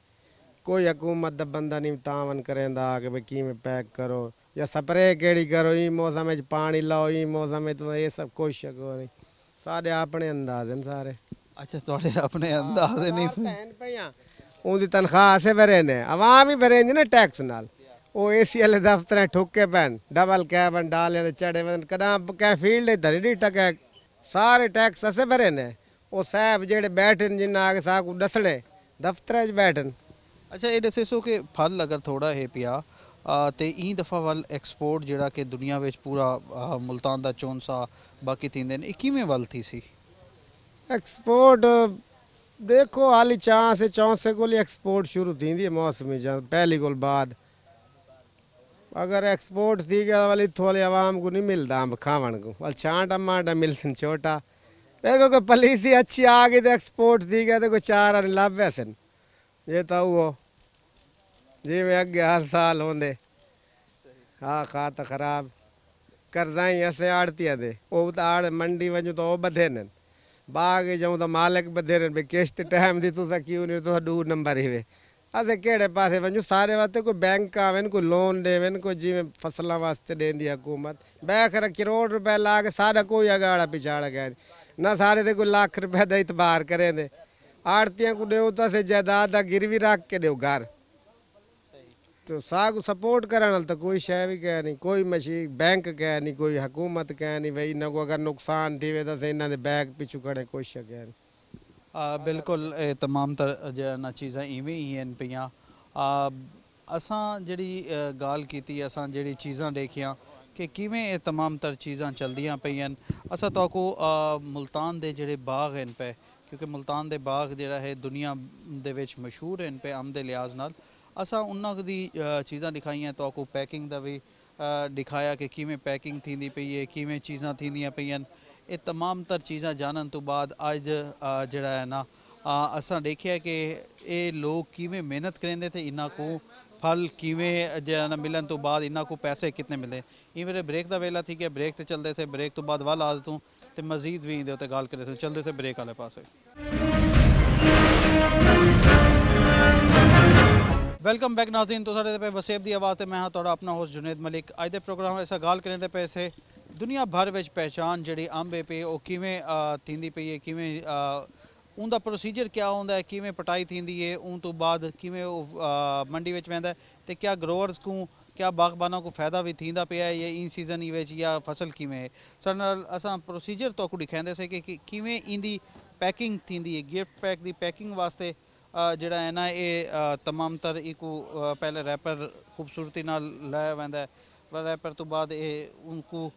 ਕੋਈ ਹਕੂਮਤ ਦਾ ਬੰਦਾ ਨਹੀਂ ਤਾਵਨ ਕਰੇਂਦਾ ਕਿ ਵੀ ਕਿਵੇਂ ਪੈਕ ਕਰੋ ਜਾਂ ਸਪਰੇ ਕਿਹੜੀ ਕਰੋ ਇਹ ਮੌਸਮ ਵਿੱਚ ਪਾਣੀ ਲਾਓ ਇਹ ਮੌਸਮ ਵਿੱਚ ਇਹ ਸਭ ਕੁਛ ਕੋ ਨਹੀਂ। ਸਾਡੇ ਆਪਣੇ ਅੰਦਾਜ਼ ਨੇ ਸਾਰੇ। ਅੱਛਾ ਤੁਹਾਡੇ ਆਪਣੇ ਅੰਦਾਜ਼ ਦੇ ਨਹੀਂ। ਭਈਆਂ ਉਹਦੀ ਤਨਖਾਹ ਆਸੇ ਭਰੇਨੇ ਆਵਾਮ ਹੀ ਭਰੇਂਦੀ ਨਾ ਟੈਕਸ ਨਾਲ। ਉਹ ਏਸੀ ਵਾਲੇ ਦਫ਼ਤਰਾਂ ਠੋਕੇ ਪੈਣ। ਡਬਲ ਕੈਬਨ ਡਾਲਿਆਂ ਦੇ ਚੜੇ ਵਨ ਕਦਾਂ ਕੈ ਫੀਲਡ ਇਧਰ ਨਹੀਂ ਟਕੇ ਸਾਰੇ ਟੈਕਸ ਅਸੇ ਭਰੇ ਨੇ। ਉਹ ਸਾਹਿਬ ਜਿਹੜੇ ਬੈਠਣ ਜਿੰਨਾ ਅਗ ਸਾ ਕੋ ਦਸਣੇ ਦਫ਼ਤਰਾਂ 'ਚ ਬੈਠਣ। ਅੱਛਾ ਇਹ ਦੱਸੇ ਸੋ ਕਿ ਫਲ ਅਗਰ ਥੋੜਾ ਹੈ ਪਿਆ ਤੇ ਇਹ ਦਫਾ ਵੱਲ ਐਕਸਪੋਰਟ ਜਿਹੜਾ ਕਿ ਦੁਨੀਆ ਵਿੱਚ ਪੂਰਾ ਮੁਲਤਾਨ ਦਾ ਚੌਂਸਾ ਬਾਕੀ ਤਿੰਨ ਦਿਨ ਇਹ ਕਿਵੇਂ ਵੱਲ ਥੀ ਸੀ? ਐਕਸਪੋਰਟ देखो, हाली चां से चौसे को एक्सपोर्ट शुरू है मौसमी जा पहली कोल बाद। अगर एक्सपोर्ट थी गया, वाली थोड़ी आवाम को नहीं मिलता अंब खावन को। वाल छांटा मांटा मिलसन छोटा देखो कोई पॉलिसी अच्छी आ गई तो एक्सपोर्ट थी गया तो कोई चार आने लाभ वैसन ये तो वो जिमें अगे हर साल होंदे। हाँ खाता खराब। कर्जाई असे आड़ती दे। वो तो आड़ मंडी वज़ू तो वो बधे ने ਬਾਗ ਜਾਉਂ ਤਾਂ ਮਾਲਕ ਬਥੇਰੇ ਨੇ ਕਿਸ਼ਤ ਟਾਈਮ ਦੀ ਤੁਸੀਂ ਕਿਉਂ ਨਹੀਂ ਤੁਸੀਂ ਦੂ ਨੰਬਰ ਹੀ ਵੇ। ਅਸੀਂ ਕਿਹੜੇ ਪਾਸੇ ਵੰਜੂ ਸਾਰੇ ਵਾਸਤੇ ਕੋਈ ਬੈਂਕ ਆਵੇ ਕੋਈ ਲੋਨ ਦੇਵੇ ਕੋਈ ਜਿਵੇਂ ਫਸਲਾਂ ਵਾਸਤੇ ਦੇਂਦੀ ਹਕੂਮਤ। ਬੈਂਕ ਰ ਕਰੋੜ ਰੁਪਏ ਲਾ ਕੇ ਸਾਡਾ ਕੋਈ ਅਗਾੜਾ ਪਿਛਾੜ ਗਿਆ ਨਹੀਂ। ਨਾ ਸਾਰੇ ਤੇ ਕੋਈ ਲੱਖ ਰੁਪਏ ਦਾ ਇਤਬਾਰ ਕਰੇਂਦੇ ਆੜਤੀਆਂ ਕੋ ਦੇਉ ਤਾਂ ਸੇ ਜਾਇਦਾਦ ਦਾ ਗਿਰਵੀ ਰੱਖ ਕੇ ਦਿਓ ਘਰ ਤੇ ਸਾਗ ਸਪੋਰਟ ਕਰਨ ਨਾਲ ਤਾਂ ਕੋਈ ਸ਼ੈ ਵੀ ਕਹਿ ਨਹੀਂ ਕੋਈ ਮਸ਼ੀ ਬੈਂਕ ਕਹਿ ਨਹੀਂ ਕੋਈ ਹਕੂਮਤ ਕਹਿ ਨਹੀਂ ਵਈ ਇਹਨਾਂ ਕੋ ਅਗਰ ਨੁਕਸਾਨ ਥੀਵੇ ਤਾਂ ਅਸੀਂ ਇਹਨਾਂ ਦੇ ਬੈਗ ਪਿੱਛੂ ਖੜੇ ਕੁਛ ਕਹਿ ਨਹੀਂ ਆ ਬਿਲਕੁਲ ਇਹ तमाम ਤਰ ਜਿਹੜਾ ਨਾ ਚੀਜ਼ਾਂ ਇਵੇਂ ਹੀ ਹਨ ਪਈਆਂ ਆ ਅਸਾਂ ਜਿਹੜੀ ਅ, ਗੱਲ ਕੀਤੀ ਅਸਾਂ ਜਿਹੜੀ ਚੀਜ਼ਾਂ ਦੇਖੀਆਂ ਕਿ ਕਿਵੇਂ ਇਹ तमाम ਤਰ ਚੀਜ਼ਾਂ ਚਲਦੀਆਂ ਪਈਆਂ ਅਸਾਂ ਤਾਂ ਕੋ ਮੁਲਤਾਨ ਦੇ ਜਿਹੜੇ ਬਾਗ ਹਨ ਪਏ ਕਿਉਂਕਿ ਮੁਲਤਾਨ ਦੇ ਬਾਗ ਜਿਹੜਾ ਹੈ ਦੁਨੀਆ ਦੇ ਵਿੱਚ ਮਸ਼ਹੂਰ ਹਨ ਪਏ ਅੰਬ ਦੇ ਲਿਹਾਜ਼ ਨਾਲ ਅਸਾਂ ਉਹਨਾਂ ਦੀ ਅ, ਚੀਜ਼ਾਂ ਦਿਖਾਈਆਂ ਤਾਂ ਕੋ ਪੈਕਿੰਗ ਦਾ ਵੀ ਅ, ਦਿਖਾਇਆ ਕਿ ਕਿਵੇਂ ਪੈਕਿੰਗ ਥੀਂਦੀ ਪਈ ਹੈ ਕਿਵੇਂ ਚੀਜ਼ਾਂ ਥੀਂਦੀਆਂ ਪਈਆਂ ਇਹ तमाम ਤਰ ਚੀਜ਼ਾਂ ਜਾਣਨ ਤੋਂ ਬਾਅਦ ਅੱਜ ਅ, ਜਿਹੜਾ ਹੈ ਨਾ ਅ, ਅਸਾਂ ਦੇਖਿਆ ਕਿ ਇਹ ਲੋਕ ਕਿਵੇਂ ਮਿਹਨਤ ਕਰਦੇ ਤੇ ਇਹਨਾਂ ਕੋ ਫਲ ਕਿਵੇਂ ਜਿਹੜਾ ਨਾ ਮਿਲਣ ਤੋਂ ਬਾਅਦ ਇਹਨਾਂ ਕੋ ਪੈਸੇ ਕਿੰਨੇ ਮਿਲਦੇ ਇਹ ਮੇਰੇ ਬ੍ਰੇਕ ਦਾ ਵੇਲਾ ਥੀ ਕਿ ਬ੍ਰੇਕ ਤੇ ਚੱਲਦੇ ਥੇ ਬ੍ਰੇਕ ਤੋਂ ਬਾਅਦ ਵੱਲ ਆ ਤੂੰ ਤੇ ਮਜ਼ੀਦ ਵੀ ਇਹਦੇ ਉੱਤੇ ਗੱਲ ਕਰੇ ਥੇ ਚੱਲਦੇ ਥੇ ਬ੍ਰੇਕ ਵਾਲੇ ਪਾਸੇ ਵੈਲਕਮ ਬੈਕ ਨਾਜ਼ਰੀਨ ਤੋਂ ਸਾਡੇ ਤੇ ਵਸੇਬ ਦੀ ਆਵਾਜ਼ ਤੇ ਮੈਂ ਹਾਂ ਤੁਹਾਡਾ ਆਪਣਾ ਹੋਸਟ ਜੁਨੇਦ ਮਲਿਕ। ਅੱਜ ਦੇ ਪ੍ਰੋਗਰਾਮ ਵਿੱਚ ਅਸਾਂ ਗੱਲ ਕਰਨ ਦੇ ਪੈਸੇ ਦੁਨੀਆ ਭਰ ਵਿੱਚ ਪਹਿਚਾਨ ਜਿਹੜੀ ਅੰਬੇ ਪਈ ਉਹ ਕਿਵੇਂ ਅ, ਪਈ ਹੈ ਕਿਵੇਂ ਉਹਦਾ ਪ੍ਰੋਸੀਜਰ ਕੀ ਹੁੰਦਾ ਹੈ ਕਿਵੇਂ ਪਟਾਈ ਥਿੰਦੀ ਹੈ ਉਹ ਤੋਂ ਬਾਅਦ ਕਿਵੇਂ ਉਹ ਮੰਡੀ ਵਿੱਚ ਵੈਂਦਾ ਹੈ ਤੇ ਕਿਆ ਗਰੋਅਰਸ ਨੂੰ ਕਿਆ ਬਾਗਬਾਨਾਂ ਨੂੰ ਫਾਇਦਾ ਵੀ ਥੀਂਦਾ ਪਿਆ ਹੈ ਜਾਂ ਇਨ ਸੀਜ਼ਨ ਵਿੱਚ ਜਾਂ ਫਸਲ ਕਿਵੇਂ ਹੈ। ਸਾਡੇ ਨਾਲ ਅਸਾਂ ਪ੍ਰੋਸੀਜਰ ਤੋਂ ਕੁ ਦਿਖਾਉਂਦੇ ਸੀ ਕਿ ਕਿ ਕਿਵੇਂ ਇਹਦੀ ਪੈਕਿੰਗ ਥਿੰਦੀ ਹੈ ਗਿਫਟ ਪੈਕ ਦੀ ਪੈਕਿੰਗ ਵਾਸਤੇ ਜਿਹੜਾ ਹੈ ਨਾ ਇਹ ਅ, तमाम ਤਰ ਇਕੋ ਅ, ਪਹਿਲੇ ਰੈਪਰ ਖੂਬਸੂਰਤੀ ਨਾਲ ਲਾਇਆ ਵੈਂਦਾ ਹੈ ਪਰ ਰੈਪਰ ਤੋਂ ਬਾਅਦ ਇਹ ਉਨਕੂ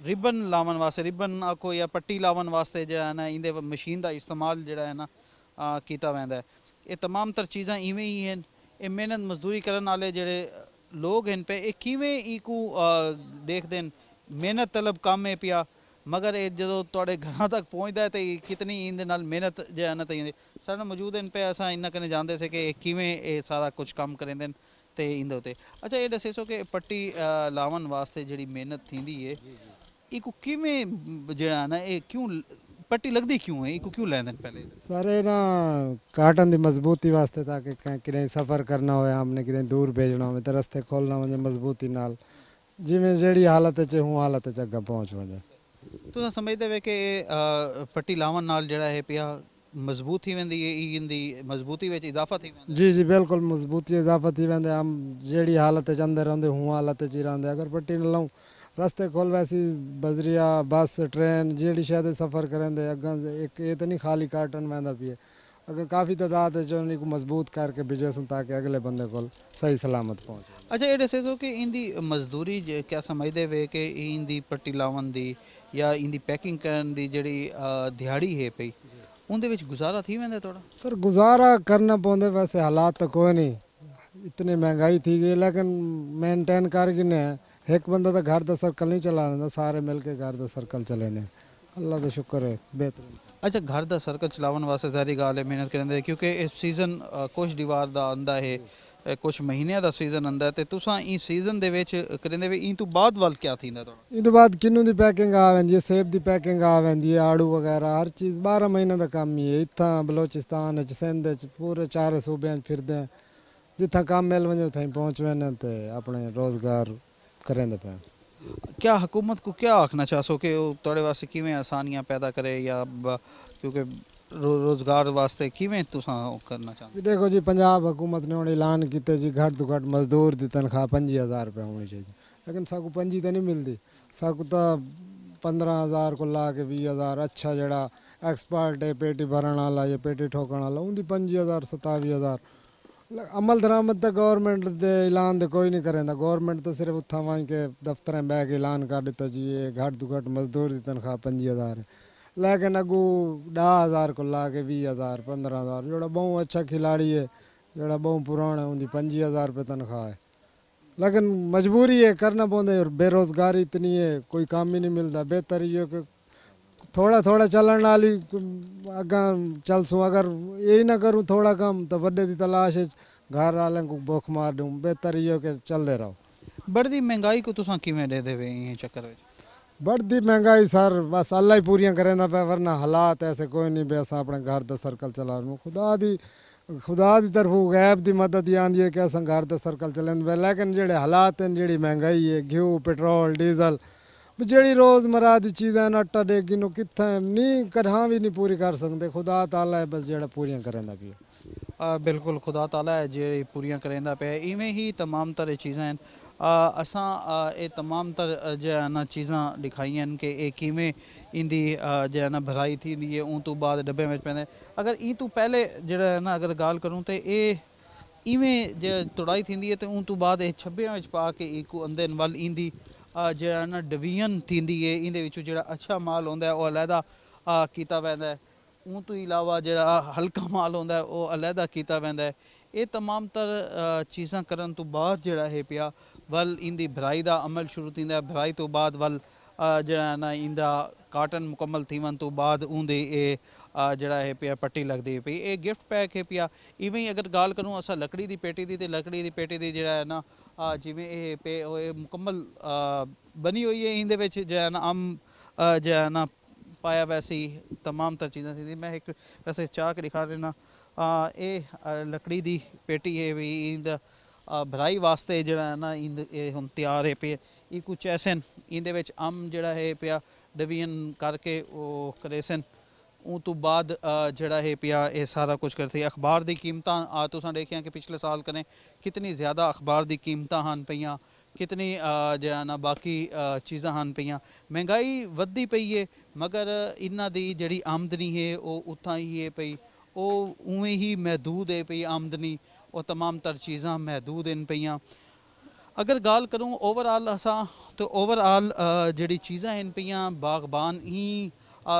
ਰਿਬਨ ਲਾਵਣ ਵਾਸਤੇ ਰਿਬਨ ਆਖੋ ਜਾਂ ਪੱਟੀ ਲਾਵਣ ਵਾਸਤੇ ਜਿਹੜਾ ਹੈ ਨਾ ਇਹਦੇ ਮਸ਼ੀਨ ਦਾ ਇਸਤੇਮਾਲ ਜਿਹੜਾ ਹੈ ਨਾ ਅ, ਕੀਤਾ ਵੈਂਦਾ ਹੈ ਇਹ तमाम ਤਰ ਚੀਜ਼ਾਂ ਇਵੇਂ ਹੀ ਹਨ ਇਹ ਮਿਹਨਤ ਮਜ਼ਦੂਰੀ ਕਰਨ ਵਾਲੇ ਜਿਹੜੇ ਲੋਕ ਹਨ ਪਏ ਇਹ ਕਿਵੇਂ ਇਕੂ ਅ, ਦੇਖਦੇ ਨੇ ਮਿਹਨਤ ਤਲਬ ਕੰਮ ਹੈ ਪਿਆ ਮਗਰ ਇਹ ਜਦੋਂ ਤੁਹਾਡੇ ਘਰਾਂ ਤੱਕ ਪਹੁੰਚਦਾ ਹੈ ਤੇ ਇਹ ਕਿਤਨੀ ਇਹਦੇ ਨਾਲ ਮਿਹਨਤ ਜਿਹੜਾ ਨਾ ਤਈਂਦੇ ਸਾਡੇ ਨਾਲ ਮੌਜੂਦ ਹਨ ਪਏ ਅਸਾਂ ਇਹਨਾਂ ਕਨੇ ਜਾਣਦੇ ਸੀ ਕਿ ਇਹ ਕਿਵੇਂ ਇਹ ਸਾਰਾ ਕੁਝ ਕੰਮ ਕਰਿੰਦੇ ਨੇ ਤੇ ਇਹਦੇ ਉੱਤੇ। ਅੱਛਾ ਇਹ ਦੱਸੇ ਸੋ ਕਿ ਪੱਟੀ ਲਾਵਣ ਵਾਸਤੇ ਜਿਹੜੀ ਮਿਹਨਤ ਥੀਂਦੀ ਹੈ ਇਹ ਕੋ ਕਿਵੇਂ ਜਿਹੜਾ ਨਾ ਇਹ ਕਿਉਂ ਪੱਟੀ ਲੱਗਦੀ ਕਿਉਂ ਹੈ? ਇਹ ਕੋ ਕਿਉਂ ਲੈਂਦੇ ਨੇ ਪਹਿਲੇ? ਸਾਰੇ ਨਾ ਕਾਟਨ ਦੀ ਮਜ਼ਬੂਤੀ ਵਾਸਤੇ ਤਾਂ ਕਿ ਕ- ਕਿਤੇ ਸਫ਼ਰ ਕਰਨਾ ਹੋਵੇ ਆਮਨੇ ਕਿਤੇ ਦੂਰ ਭੇਜਣਾ ਹੋਵੇ ਤਾਂ ਰਸਤੇ ਖੋਲਣਾ ਹੋਵੇ ਮਜ਼ਬੂਤੀ ਨਾਲ ਜਿਵੇਂ ਜਿਹੜੀ ਹਾਲਤ 'ਚ ਹੂੰ ਹਾਲਤ 'ਚ ਅੱਗਾ ਪਹੁੰਚ ਵਜੇ। ਤੁਸੀਂ ਸਮਝਦੇ ਵੇ ਕਿ ਪੱਟੀ ਲਾਵਣ ਨਾਲ ਜਿਹੜਾ ਇਹ ਪਿਆ ਮਜ਼ਬੂਤ ਹੀ ਵੰਦੀ ਹੈ ਇਹਦੀ ਮਜ਼ਬੂਤੀ ਵਿੱਚ ਇਜ਼ਾਫਾ ਥੀ ਵੈਂਦਾ ਜੀ ਜੀ, ਬਿਲਕੁਲ ਮਜ਼ਬੂਤੀ ਇਜ਼ਾਫਤ ਹੀ। ਵੰਦੇ ਆਮ ਜਿਹੜੀ ਹਾਲਤ 'ਚ ਅੰਦਰ ਰਹਿੰਦੇ, ਹੂੰ ਹਾਲਤ 'ਚ ਹੀ ਰਹਿੰਦੇ। ਅਗਰ ਪੱਟੀ ਨਾ ਲਾਉਂ, ਰਸਤੇ ਖੋਲ ਵੈਸੀ ਬਜ਼ਰੀਆ, ਬੱਸ, ਟ੍ਰੇਨ, ਜਿਹੜੀ ਸ਼ਾਇਦ ਸਫ਼ਰ ਕਰਨਦੇ ਅੱਗਾ ਇੱਕ, ਇਹ ਤਾਂ ਨਹੀਂ ਖਾਲੀ ਕਾਟਨ ਵੰਦਾ ਅਗਰ ਕਾਫੀ ਤਾਦਾਦ ਹੈ ਜੋ ਨੂੰ ਮਜ਼ਬੂਤ ਕਰਕੇ ਬਿਜਨਸ ਤਾਂ ਅਗਲੇ ਬੰਦੇ ਕੋਲ ਸਹੀ ਸਲਾਮਤ ਪਹੁੰਚੇ ਅੱਛਾ ਇਹ ਦੱਸੋ ਕਿ ਇਹਦੀ ਮਜ਼ਦੂਰੀ ਕਿਆ ਸਮਝਦੇ ਵੇ ਕਿ ਇਹਦੀ ਪੱਟੀ ਲਾਉਣ ਦੀ ਜਾਂ ਇਹਦੀ ਪੈਕਿੰਗ ਕਰਨ ਦੀ ਜਿਹੜੀ ਦਿਹਾੜੀ ਹੈ ਪਈ ਉਹਦੇ ਵਿੱਚ ਗੁਜ਼ਾਰਾ ਥੀ ਵੰਦਾ ਥੋੜਾ ਸਰ ਗੁਜ਼ਾਰਾ ਕਰਨਾ ਪਉਂਦੇ ਵੈਸੇ ਹਾਲਾਤ ਤਾਂ ਕੋਈ ਨਹੀਂ ਇਤਨੀ ਮਹਿੰਗਾਈ ਥੀ ਗਈ ਲੇਕਿਨ ਮੇਨਟੇਨ ਕਰਕੇ ਨੇ ਇੱਕ ਬੰਦਾ ਤਾਂ ਘਰ ਦਾ ਸਰਕਲ ਨਹੀਂ ਚਲਾ ਸਾਰੇ ਮਿਲ ਕੇ ਘਰ ਦਾ ਸਰਕਲ ਚਲੇ ਨੇ ਅੱਲਾ ਦਾ ਸ਼ੁਕਰ ਹੈ ਬਿਹਤਰ ਅੱਛਾ ਘਰ ਦਾ ਸਰਕਲ ਚਲਾਉਣ ਵਾਸਤੇ ਜ਼ਾਰੀ ਗੱਲ ਹੈ ਮਿਹਨਤ ਕਰਨ ਦੇ ਕਿਉਂਕਿ ਇਸ ਸੀਜ਼ਨ ਕੁਝ ਦੀਵਾਰ ਦਾ ਆਂਦਾ ਹੈ ਅ, ਕੁਝ ਮਹੀਨਿਆਂ ਦਾ ਸੀਜ਼ਨ ਆਂਦਾ ਹੈ ਤੇ ਤੁਸੀਂ ਇਸ ਸੀਜ਼ਨ ਦੇ ਵਿੱਚ ਕਰਿੰਦੇ ਵੇ ਇਹ ਤੋਂ ਬਾਅਦ ਵੱਲ ਕਿਆ ਥੀਂਦਾ ਤੁਹਾਡਾ? ਇਹ ਤੋਂ ਬਾਅਦ ਕਿੰਨੂ ਦੀ ਪੈਕਿੰਗ ਆ ਵੈਂਦੀ ਹੈ ਸੇਬ ਦੀ ਪੈਕਿੰਗ ਆ ਵੈਂਦੀ ਹੈ ਆੜੂ ਵਗੈਰਾ ਹਰ ਚੀਜ਼ 12 ਮਹੀਨੇ ਦਾ ਕੰਮ ਹੀ ਹੈ। ਇੱਥਾਂ ਬਲੋਚਿਸਤਾਨ ਚ ਸਿੰਧ ਚ ਪੂਰੇ ਚਾਰੇ ਸੂਬਿਆਂ ਚ ਫਿਰਦੇ ਹਾਂ। ਜਿੱਥਾਂ ਕੰਮ ਮਿਲ ਵੰਜੇ ਉੱਥੇ ਹੀ ਪਹੁੰਚ ਵੈਨੇ ਤੇ ਆਪਣੇ ਰੋਜ਼ਗਾਰ ਕਰਿੰਦੇ ਪਏ क्या हुकूमत को क्या आखना चाहो कि वो ਤੁਹਾਡੇ ਵਾਸਤੇ ਕਿਵੇਂ ਆਸਾਨੀਆਂ ਪੈਦਾ ਕਰੇ ਜਾਂ ਬ- ਕਿਉਂਕਿ ਰੋ- ਰੋਜ਼ਗਾਰ ਵਾਸਤੇ ਕਿਵੇਂ ਤੁਸੀਂ ਉਹ ਕਰਨਾ ਚਾਹੁੰਦੇ ਜੀ ਦੇਖੋ ਜੀ ਪੰਜਾਬ ਹਕੂਮਤ ਨੇ ਹੁਣ ਐਲਾਨ ਕੀਤਾ ਜੀ ਘੱਟ ਤੋਂ ਘੱਟ ਮਜ਼ਦੂਰ ਦੀ ਤਨਖਾਹ 25000 ਰੁਪਏ ਹੋਣੀ ਚਾਹੀਦੀ ਲੇਕਿਨ ਸਾਕੂ ਪੰਜੀ ਤਾਂ ਨਹੀਂ ਮਿਲਦੀ ਸਾਕੂ ਤਾਂ 15000 ਕੋ ਲਾ ਕੇ 20000 ਅੱਛਾ ਜਿਹੜਾ ਐਕਸਪਰਟ ਹੈ ਪੇਟੀ ਭਰਨ ਵਾਲਾ ਜਾਂ ਪੇਟੀ ਠੋਕਣ ਵਾਲਾ ਉਹਦੀ 25000 27000 ਲ- ਅਮਲ ਦਰਾਮਦ ਤਾਂ ਗਵਰਨਮੈਂਟ ਦੇ ਐਲਾਨ ਦੇ ਕੋਈ ਨਹੀਂ ਕਰੇਂਦਾ ਗਵਰਨਮੈਂਟ ਤਾਂ ਸਿਰਫ ਉੱਥਾਂ ਵਾਂ ਕੇ ਦਫ਼ਤਰਾਂ ਬੈ ਕੇ ਐਲਾਨ ਕਰ ਦਿੱਤਾ ਜੀ। ਇਹ ਘੱਟ ਤੋਂ ਘੱਟ ਮਜ਼ਦੂਰ ਦੀ ਤਨਖਾਹ 25000 ਲੇਕਿਨ ਅਗੂ 10000 ਕੋ ਲਾ ਕੇ 20000 15000 ਜਿਹੜਾ ਬਹੁਤ ਅੱਛਾ ਖਿਲਾੜੀ ਹੈ, ਜਿਹੜਾ ਬਹੁਤ ਪੁਰਾਣਾ, ਉਹਦੀ 25000 ਰੁਪਏ ਤਨਖਾਹ ਹੈ। ਲੇਕਿਨ ਮਜਬੂਰੀ ਹੈ ਕਰਨਾ ਪਉਂਦੇ ਬੇਰੋਜ਼ਗਾਰੀ ਇਤਨੀ ਹੈ, ਕੋਈ ਕੰਮ ਹੀ ਨਹੀਂ ਮਿਲਦਾ। ਬਿਹਤਰ ਇਹ ਕਿ थोड़ा थोड़ा चलन वाली अगर चल सू अगर यही ना करूँ थोड़ा कम तो बड़े की तलाश घर वाले को भूख मार दूँ बेहतर यो कि चलते रहो। बढ़ती महँगाई को तुम कि दे चक्कर बढ़ती महँगाई सर बस अल्लाह ही पूरी करें पे वरना हालात ऐसे कोई नहीं बस अपने घर का सर्कल चला खुदा दी खुदा की तरफों गैब की मदद आती है कि अस घर का सर्कल चलें। लेकिन जो हालात हैं जी महँगाई है घ्यू पेट्रोल डीजल ਵੀ ਜਿਹੜੀ ਰੋਜ਼ਮਰਾ ਦੀ ਚੀਜ਼ਾਂ ਨੇ ਆਟਾ ਡੇਗੀ ਨੂੰ ਕਿੱਥੇ ਨਹੀਂ ਕਰਾਂ ਵੀ ਨਹੀਂ ਪੂਰੀ ਕਰ ਸਕਦੇ ਖੁਦਾ ਤਾਲਾ ਹੈ ਬਸ ਜਿਹੜਾ ਪੂਰੀਆਂ ਕਰੇਂਦਾ ਪਿਆ ਅ, ਬਿਲਕੁਲ ਖੁਦਾ ਤਾਲਾ ਹੈ ਜਿਹੜੀ ਪੂਰੀਆਂ ਕਰੇਂਦਾ ਪਿਆ ਹੈ। ਇਵੇਂ ਹੀ तमाम ਤਰ੍ਹਾਂ ਚੀਜ਼ਾਂ ਹਨ ਅ, ਅਸਾਂ ਅ, ਇਹ तमाम ਤਰ੍ਹਾਂ ਜਿਹੜਾ ਨਾ ਚੀਜ਼ਾਂ ਦਿਖਾਈਆਂ ਹਨ ਕਿ ਇਹ ਕਿਵੇਂ ਇੰਦੀ ਅ, ਜਿਹੜਾ ਨਾ ਭਰਾਈ ਥੀਂਦੀ ਹੈ ਉਹ ਤੋਂ ਬਾਅਦ ਡੱਬੇ ਵਿੱਚ ਪੈਂਦਾ ਹੈ। ਅਗਰ ਇਹ ਤੋਂ ਪਹਿਲੇ ਜਿਹੜਾ ਹੈ ਨਾ ਅਗਰ ਗੱਲ ਕਰੂੰ ਤੇ ਇਹ ਇਵੇਂ ਜੇ ਤੁੜਾਈ ਥੀਂਦੀ ਹੈ ਤੇ ਉਹ ਤੋਂ ਬਾਅਦ ਇਹ ਛੱਬਿਆਂ ਵਿੱਚ ਪਾ ਕੇ ਇੱਕ ਅੰਦਰ ਵੱਲ ਇੰਦੀ ਅ, ਜਿਹੜਾ ਨਾ ਡਿਵੀਜ਼ਨ ਥੀਂਦੀ ਹੈ ਇਹਦੇ ਵਿੱਚੋਂ ਜਿਹੜਾ ਅੱਛਾ ਮਾਲ ਹੁੰਦਾ ਹੈ ਉਹ ਅਲੱਗਾ ਅ, ਕੀਤਾ ਪੈਂਦਾ ਹੈ ਉਹ ਤੋਂ ਇਲਾਵਾ ਜਿਹੜਾ ਹਲਕਾ ਮਾਲ ਹੁੰਦਾ ਹੈ ਉਹ ਅਲੱਗਾ ਕੀਤਾ ਪੈਂਦਾ ਹੈ ਇਹ तमाम ਤਰ ਅ, ਚੀਜ਼ਾਂ ਕਰਨ ਤੋਂ ਬਾਅਦ ਜਿਹੜਾ ਇਹ ਪਿਆ ਵੱਲ ਇੰਦੀ ਭਰਾਈ ਦਾ ਅਮਲ ਸ਼ੁਰੂ ਥੀਂਦਾ ਹੈ ਭਰਾਈ ਤੋਂ ਬਾਅਦ ਵੱਲ ਅ, ਜਿਹੜਾ ਨਾ ਇੰਦਾ ਕਾਟਨ ਮੁਕੰਮਲ ਥੀਵਨ ਤੋਂ ਬਾਅਦ ਉਹਦੇ ਇਹ ਅ, ਜਿਹੜਾ ਇਹ ਪਿਆ ਪੱਟੀ ਲੱਗਦੀ ਪਈ ਇਹ ਗਿਫਟ ਪੈਕ ਹੈ ਪਿਆ ਇਵੇਂ ਹੀ ਅਗਰ ਗੱਲ ਕਰੂੰ ਅਸਾਂ ਲੱਕੜੀ ਦੀ ਪੇਟੀ ਦੀ ਤੇ ਲੱਕੜੀ ਦੀ ਪੇਟੀ ਦੀ ਜਿਹੜਾ ਹੈ ਨਾ ਅ, ਜਿਵੇਂ ਇਹ ਪੇ ਉਹ ਇਹ ਮੁਕੰਮਲ ਅ, ਬਣੀ ਹੋਈ ਹੈ ਇਹਦੇ ਵਿੱਚ ਜਿਹੜਾ ਨਾ ਅਮ ਅ, ਜਿਹੜਾ ਨਾ ਪਾਇਆ ਵੈਸੀ तमाम तर ਚੀਜ਼ਾਂ ਸੀ ਮੈਂ ਇੱਕ ਵੈਸੇ ਚਾਹ ਕੇ ਦਿਖਾ ਰਿਹਾ ਇਹ ਅ, ਲੱਕੜੀ ਦੀ ਪੇਟੀ ਹੈ ਵੀ ਇਹਦਾ ਅ, ਭਰਾਈ ਵਾਸਤੇ ਜਿਹੜਾ ਹੈ ਨਾ ਇੰਦ ਇਹ ਹੁਣ ਤਿਆਰ ਹੈ ਪਿਆ ਇਹ ਕੁਛ ਐਸਨ ਇਹਦੇ ਵਿੱਚ ਅਮ ਜਿਹੜਾ ਹੈ ਪਿਆ ਡਿਵੀਜ਼ਨ ਕਰਕੇ ਉਹ ਕਰੇ ਉਹ ਤੋਂ ਬਾਅਦ ਅ, ਜਿਹੜਾ ਇਹ ਪਿਆ ਇਹ ਸਾਰਾ ਕੁਝ ਕਰਤੀ ਅਖਬਾਰ ਦੀ ਕੀਮਤਾਂ ਆ ਤੁਸੀਂ ਦੇਖਿਆ ਕਿ ਪਿਛਲੇ ਸਾਲ ਕਨੇ ਕਿਤਨੀ ਜ਼ਿਆਦਾ ਅਖਬਾਰ ਦੀ ਕੀਮਤਾਂ ਹਨ ਪਈਆਂ ਕਿਤਨੀ ਅ, ਜਿਹੜਾ ਨਾ ਬਾਕੀ ਅ, ਚੀਜ਼ਾਂ ਹਨ ਪਈਆਂ ਮਹਿੰਗਾਈ ਵੱਧਦੀ ਪਈ ਹੈ ਮਗਰ ਇਹਨਾਂ ਦੀ ਜਿਹੜੀ ਆਮਦਨੀ ਹੈ ਉਹ ਉਤਾਂ ਹੀ ਹੈ ਪਈ ਉਹ ਉਵੇਂ ਹੀ ਮਹਦੂਦ ਹੈ ਪਈ ਆਮਦਨੀ ਉਹ तमाम ਤਰ ਚੀਜ਼ਾਂ ਮਹਦੂਦ ਹਨ ਪਈਆਂ ਅਗਰ ਗੱਲ ਕਰੂੰ ਓਵਰਆਲ ਅਸਾਂ ਤੇ ਓਵਰਆਲ ਜਿਹੜੀ ਚੀਜ਼ਾਂ ਹਨ ਪਈਆਂ ਬਾਗਬਾਨ ਹੀ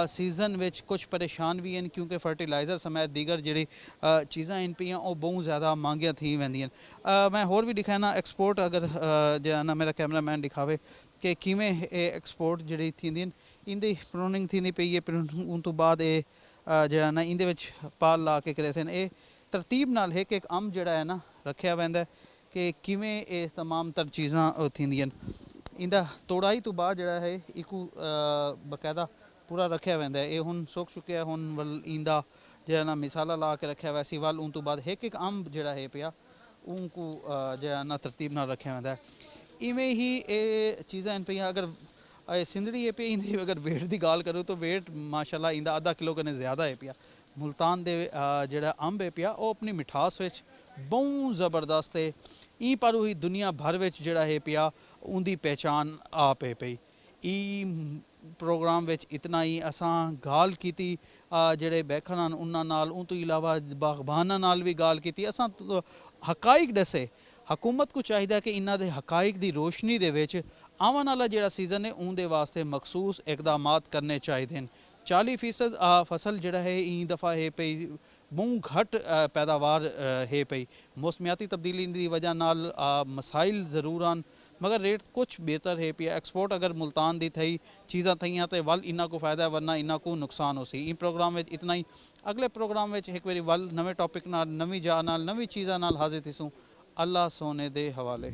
ਸੀਜ਼ਨ ਵਿੱਚ ਕੁਝ ਪਰੇਸ਼ਾਨ ਵੀ ਹਨ ਕਿਉਂਕਿ ਫਰਟੀਲਾਈਜ਼ਰ ਸਮੇਤ ਦੀਗਰ ਜਿਹੜੀ ਅ, ਚੀਜ਼ਾਂ ਹਨ ਪਈਆਂ ਉਹ ਬਹੁਤ ਜ਼ਿਆਦਾ ਮਹਿੰਗੀਆਂ ਥੀ ਵੈਂਦੀਆਂ ਅ, ਮੈਂ ਹੋਰ ਵੀ ਦਿਖਾਣਾ ਐਕਸਪੋਰਟ ਅਗਰ ਅ, ਜਿਹੜਾ ਨਾ ਮੇਰਾ ਕੈਮਰਾਮੈਨ ਦਿਖਾਵੇ ਕਿ ਕਿਵੇਂ ਇਹ ਐਕਸਪੋਰਟ ਜਿਹੜੀ ਥੀਂਦੀਆਂ ਇੰਦੀ ਪ੍ਰੂਨਿੰਗ ਥੀਂਦੀ ਪਈ ਹੈ ਪ੍ਰੂਨਿੰਗ ਤੋਂ ਬਾਅਦ ਇਹ ਅ, ਜਿਹੜਾ ਨਾ ਇਹਦੇ ਵਿੱਚ ਪਾਲ ਲਾ ਕੇ ਕਰੇ ਸਨ ਇਹ ਤਰਤੀਬ ਨਾਲ ਹੈ ਕਿ ਇੱਕ ਅੰਬ ਜਿਹੜਾ ਹੈ ਨਾ ਰੱਖਿਆ ਪੈਂਦਾ ਹੈ ਕਿ ਕਿਵੇਂ ਇਹ तमाम ਤਰ ਚੀਜ਼ਾਂ ਉਹ ਥੀਂਦੀਆਂ ਨੇ। ਇਹਦਾ ਤੋੜਾਈ ਤੋਂ ਬਾਅਦ ਜਿਹੜਾ ਹੈ ਇੱਕੋ ਅ, ਬਕਾਇਦਾ ਪੂਰਾ ਰੱਖਿਆ ਪੈਂਦਾ ਇਹ ਹੁਣ ਸੁੱਕ ਚੁੱਕਿਆ ਹੁਣ ਵੱਲ ਇੰਦਾ ਜਿਹੜਾ ਨਾ ਮਿਸਾਲਾ ਲਾ ਕੇ ਰੱਖਿਆ ਵੈਸੀ ਵੱਲ ਉਹ ਤੋਂ ਬਾਅਦ ਇੱਕ ਇੱਕ ਅੰਬ ਜਿਹੜਾ ਹੈ ਪਿਆ ਉਹ ਕੋ ਜਿਹੜਾ ਨਾ ਤਰਤੀਬ ਨਾਲ ਰੱਖਿਆ ਪੈਂਦਾ ਇਵੇਂ ਹੀ ਇਹ ਚੀਜ਼ਾਂ ਹਨ ਪਈਆਂ। ਅਗਰ ਇਹ ਸਿੰਧੜੀ ਹੈ ਪਈ ਇਹਦੀ ਅਗਰ weight ਦੀ ਗੱਲ ਕਰੋ ਤਾਂ weight ਮਾਸ਼ਾਅੱਲਾ ਇੰਦਾ ਅੱਧਾ ਕਿਲੋ ਕਨੇ ਜ਼ਿਆਦਾ ਹੈ ਪਿਆ। ਮੁਲਤਾਨ ਦੇ ਜਿਹੜਾ ਅੰਬ ਹੈ ਪਿਆ, ਉਹ ਆਪਣੀ ਮਿਠਾਸ ਵਿੱਚ ਬਹੁਤ ਜ਼ਬਰਦਸਤ ਹੈ ਇਹ ਪਰ ਉਹੀ ਦੁਨੀਆ ਭਰ ਵਿੱਚ ਜਿਹੜਾ ਹੈ ਪਿਆ, ਉਹਦੀ ਪਹਿਚਾਨ ਆਪ ਹੈ ਪਈ। ਇਹ ਪ੍ਰੋਗਰਾਮ ਵਿੱਚ ਇਤਨਾ ਹੀ ਅਸਾਂ ਗਾਲ ਕੀਤੀ ਜਿਹੜੇ ਬੈਖਰ ਹਨ ਉਹਨਾਂ ਨਾਲ ਉਹ ਤੋਂ ਇਲਾਵਾ ਬਾਗਬਾਨਾਂ ਨਾਲ ਵੀ ਗਾਲ ਕੀਤੀ। ਅਸਾਂ ਹਕਾਇਕ ਦੱਸੇ ਹਕੂਮਤ ਨੂੰ ਚਾਹੀਦਾ ਕਿ ਇਹਨਾਂ ਦੇ ਹਕਾਇਕ ਦੀ ਰੋਸ਼ਨੀ ਦੇ ਵਿੱਚ ਆਉਣ ਵਾਲਾ ਜਿਹੜਾ ਸੀਜ਼ਨ ਹੈ ਉਹਦੇ ਵਾਸਤੇ ਮਖਸੂਸ ਇਕਦਾਮਾਤ ਕਰਨੇ ਚਾਹੀਦੇ ਨੇ 40% ਫਸਲ ਜਿਹੜਾ ਹੈ ਇਹ ਦਫਾ ਹੈ ਪਈ ਬਹੁਤ ਘੱਟ ਪੈਦਾਵਾਰ ਹੈ ਪਈ। ਮੌਸਮੀਆਤੀ ਤਬਦੀਲੀ ਦੀ ਵਜ੍ਹਾ ਨਾਲ ਅ, ਮਸਾਇਲ ਜ਼ਰੂਰ ਹਨ। ਮਗਰ ਰੇਟ ਕੁਝ ਬਿਹਤਰ ਹੈ ਪਿਆ। ਐਕਸਪੋਰਟ ਅਗਰ ਮੁਲਤਾਨ ਦੀ ਥਈ ਚੀਜ਼ਾਂ ਥਈਆਂ ਤੇ ਵੱਲ ਇਹਨਾਂ ਕੋ ਫਾਇਦਾ ਹੈ, ਵਰਨਾ ਇਹਨਾਂ ਕੋ ਨੁਕਸਾਨ ਹੋ ਸੀ। ਇਹ ਪ੍ਰੋਗਰਾਮ ਵਿੱਚ ਇਤਨਾ ਹੀ। ਅਗਲੇ ਪ੍ਰੋਗਰਾਮ ਵਿੱਚ ਇੱਕ ਵਾਰੀ ਵੱਲ ਨਵੇਂ ਟੌਪਿਕ ਨਾਲ ਨਵੀਂ ਜਾ ਨਾਲ ਨਵੀਂ ਚੀਜ਼ਾਂ ਨਾਲ ਹਾਜ਼ਰ ਥੀਸੂ। ਅੱਲਾ ਸੋਨੇ ਦੇ ਹਵਾਲੇ।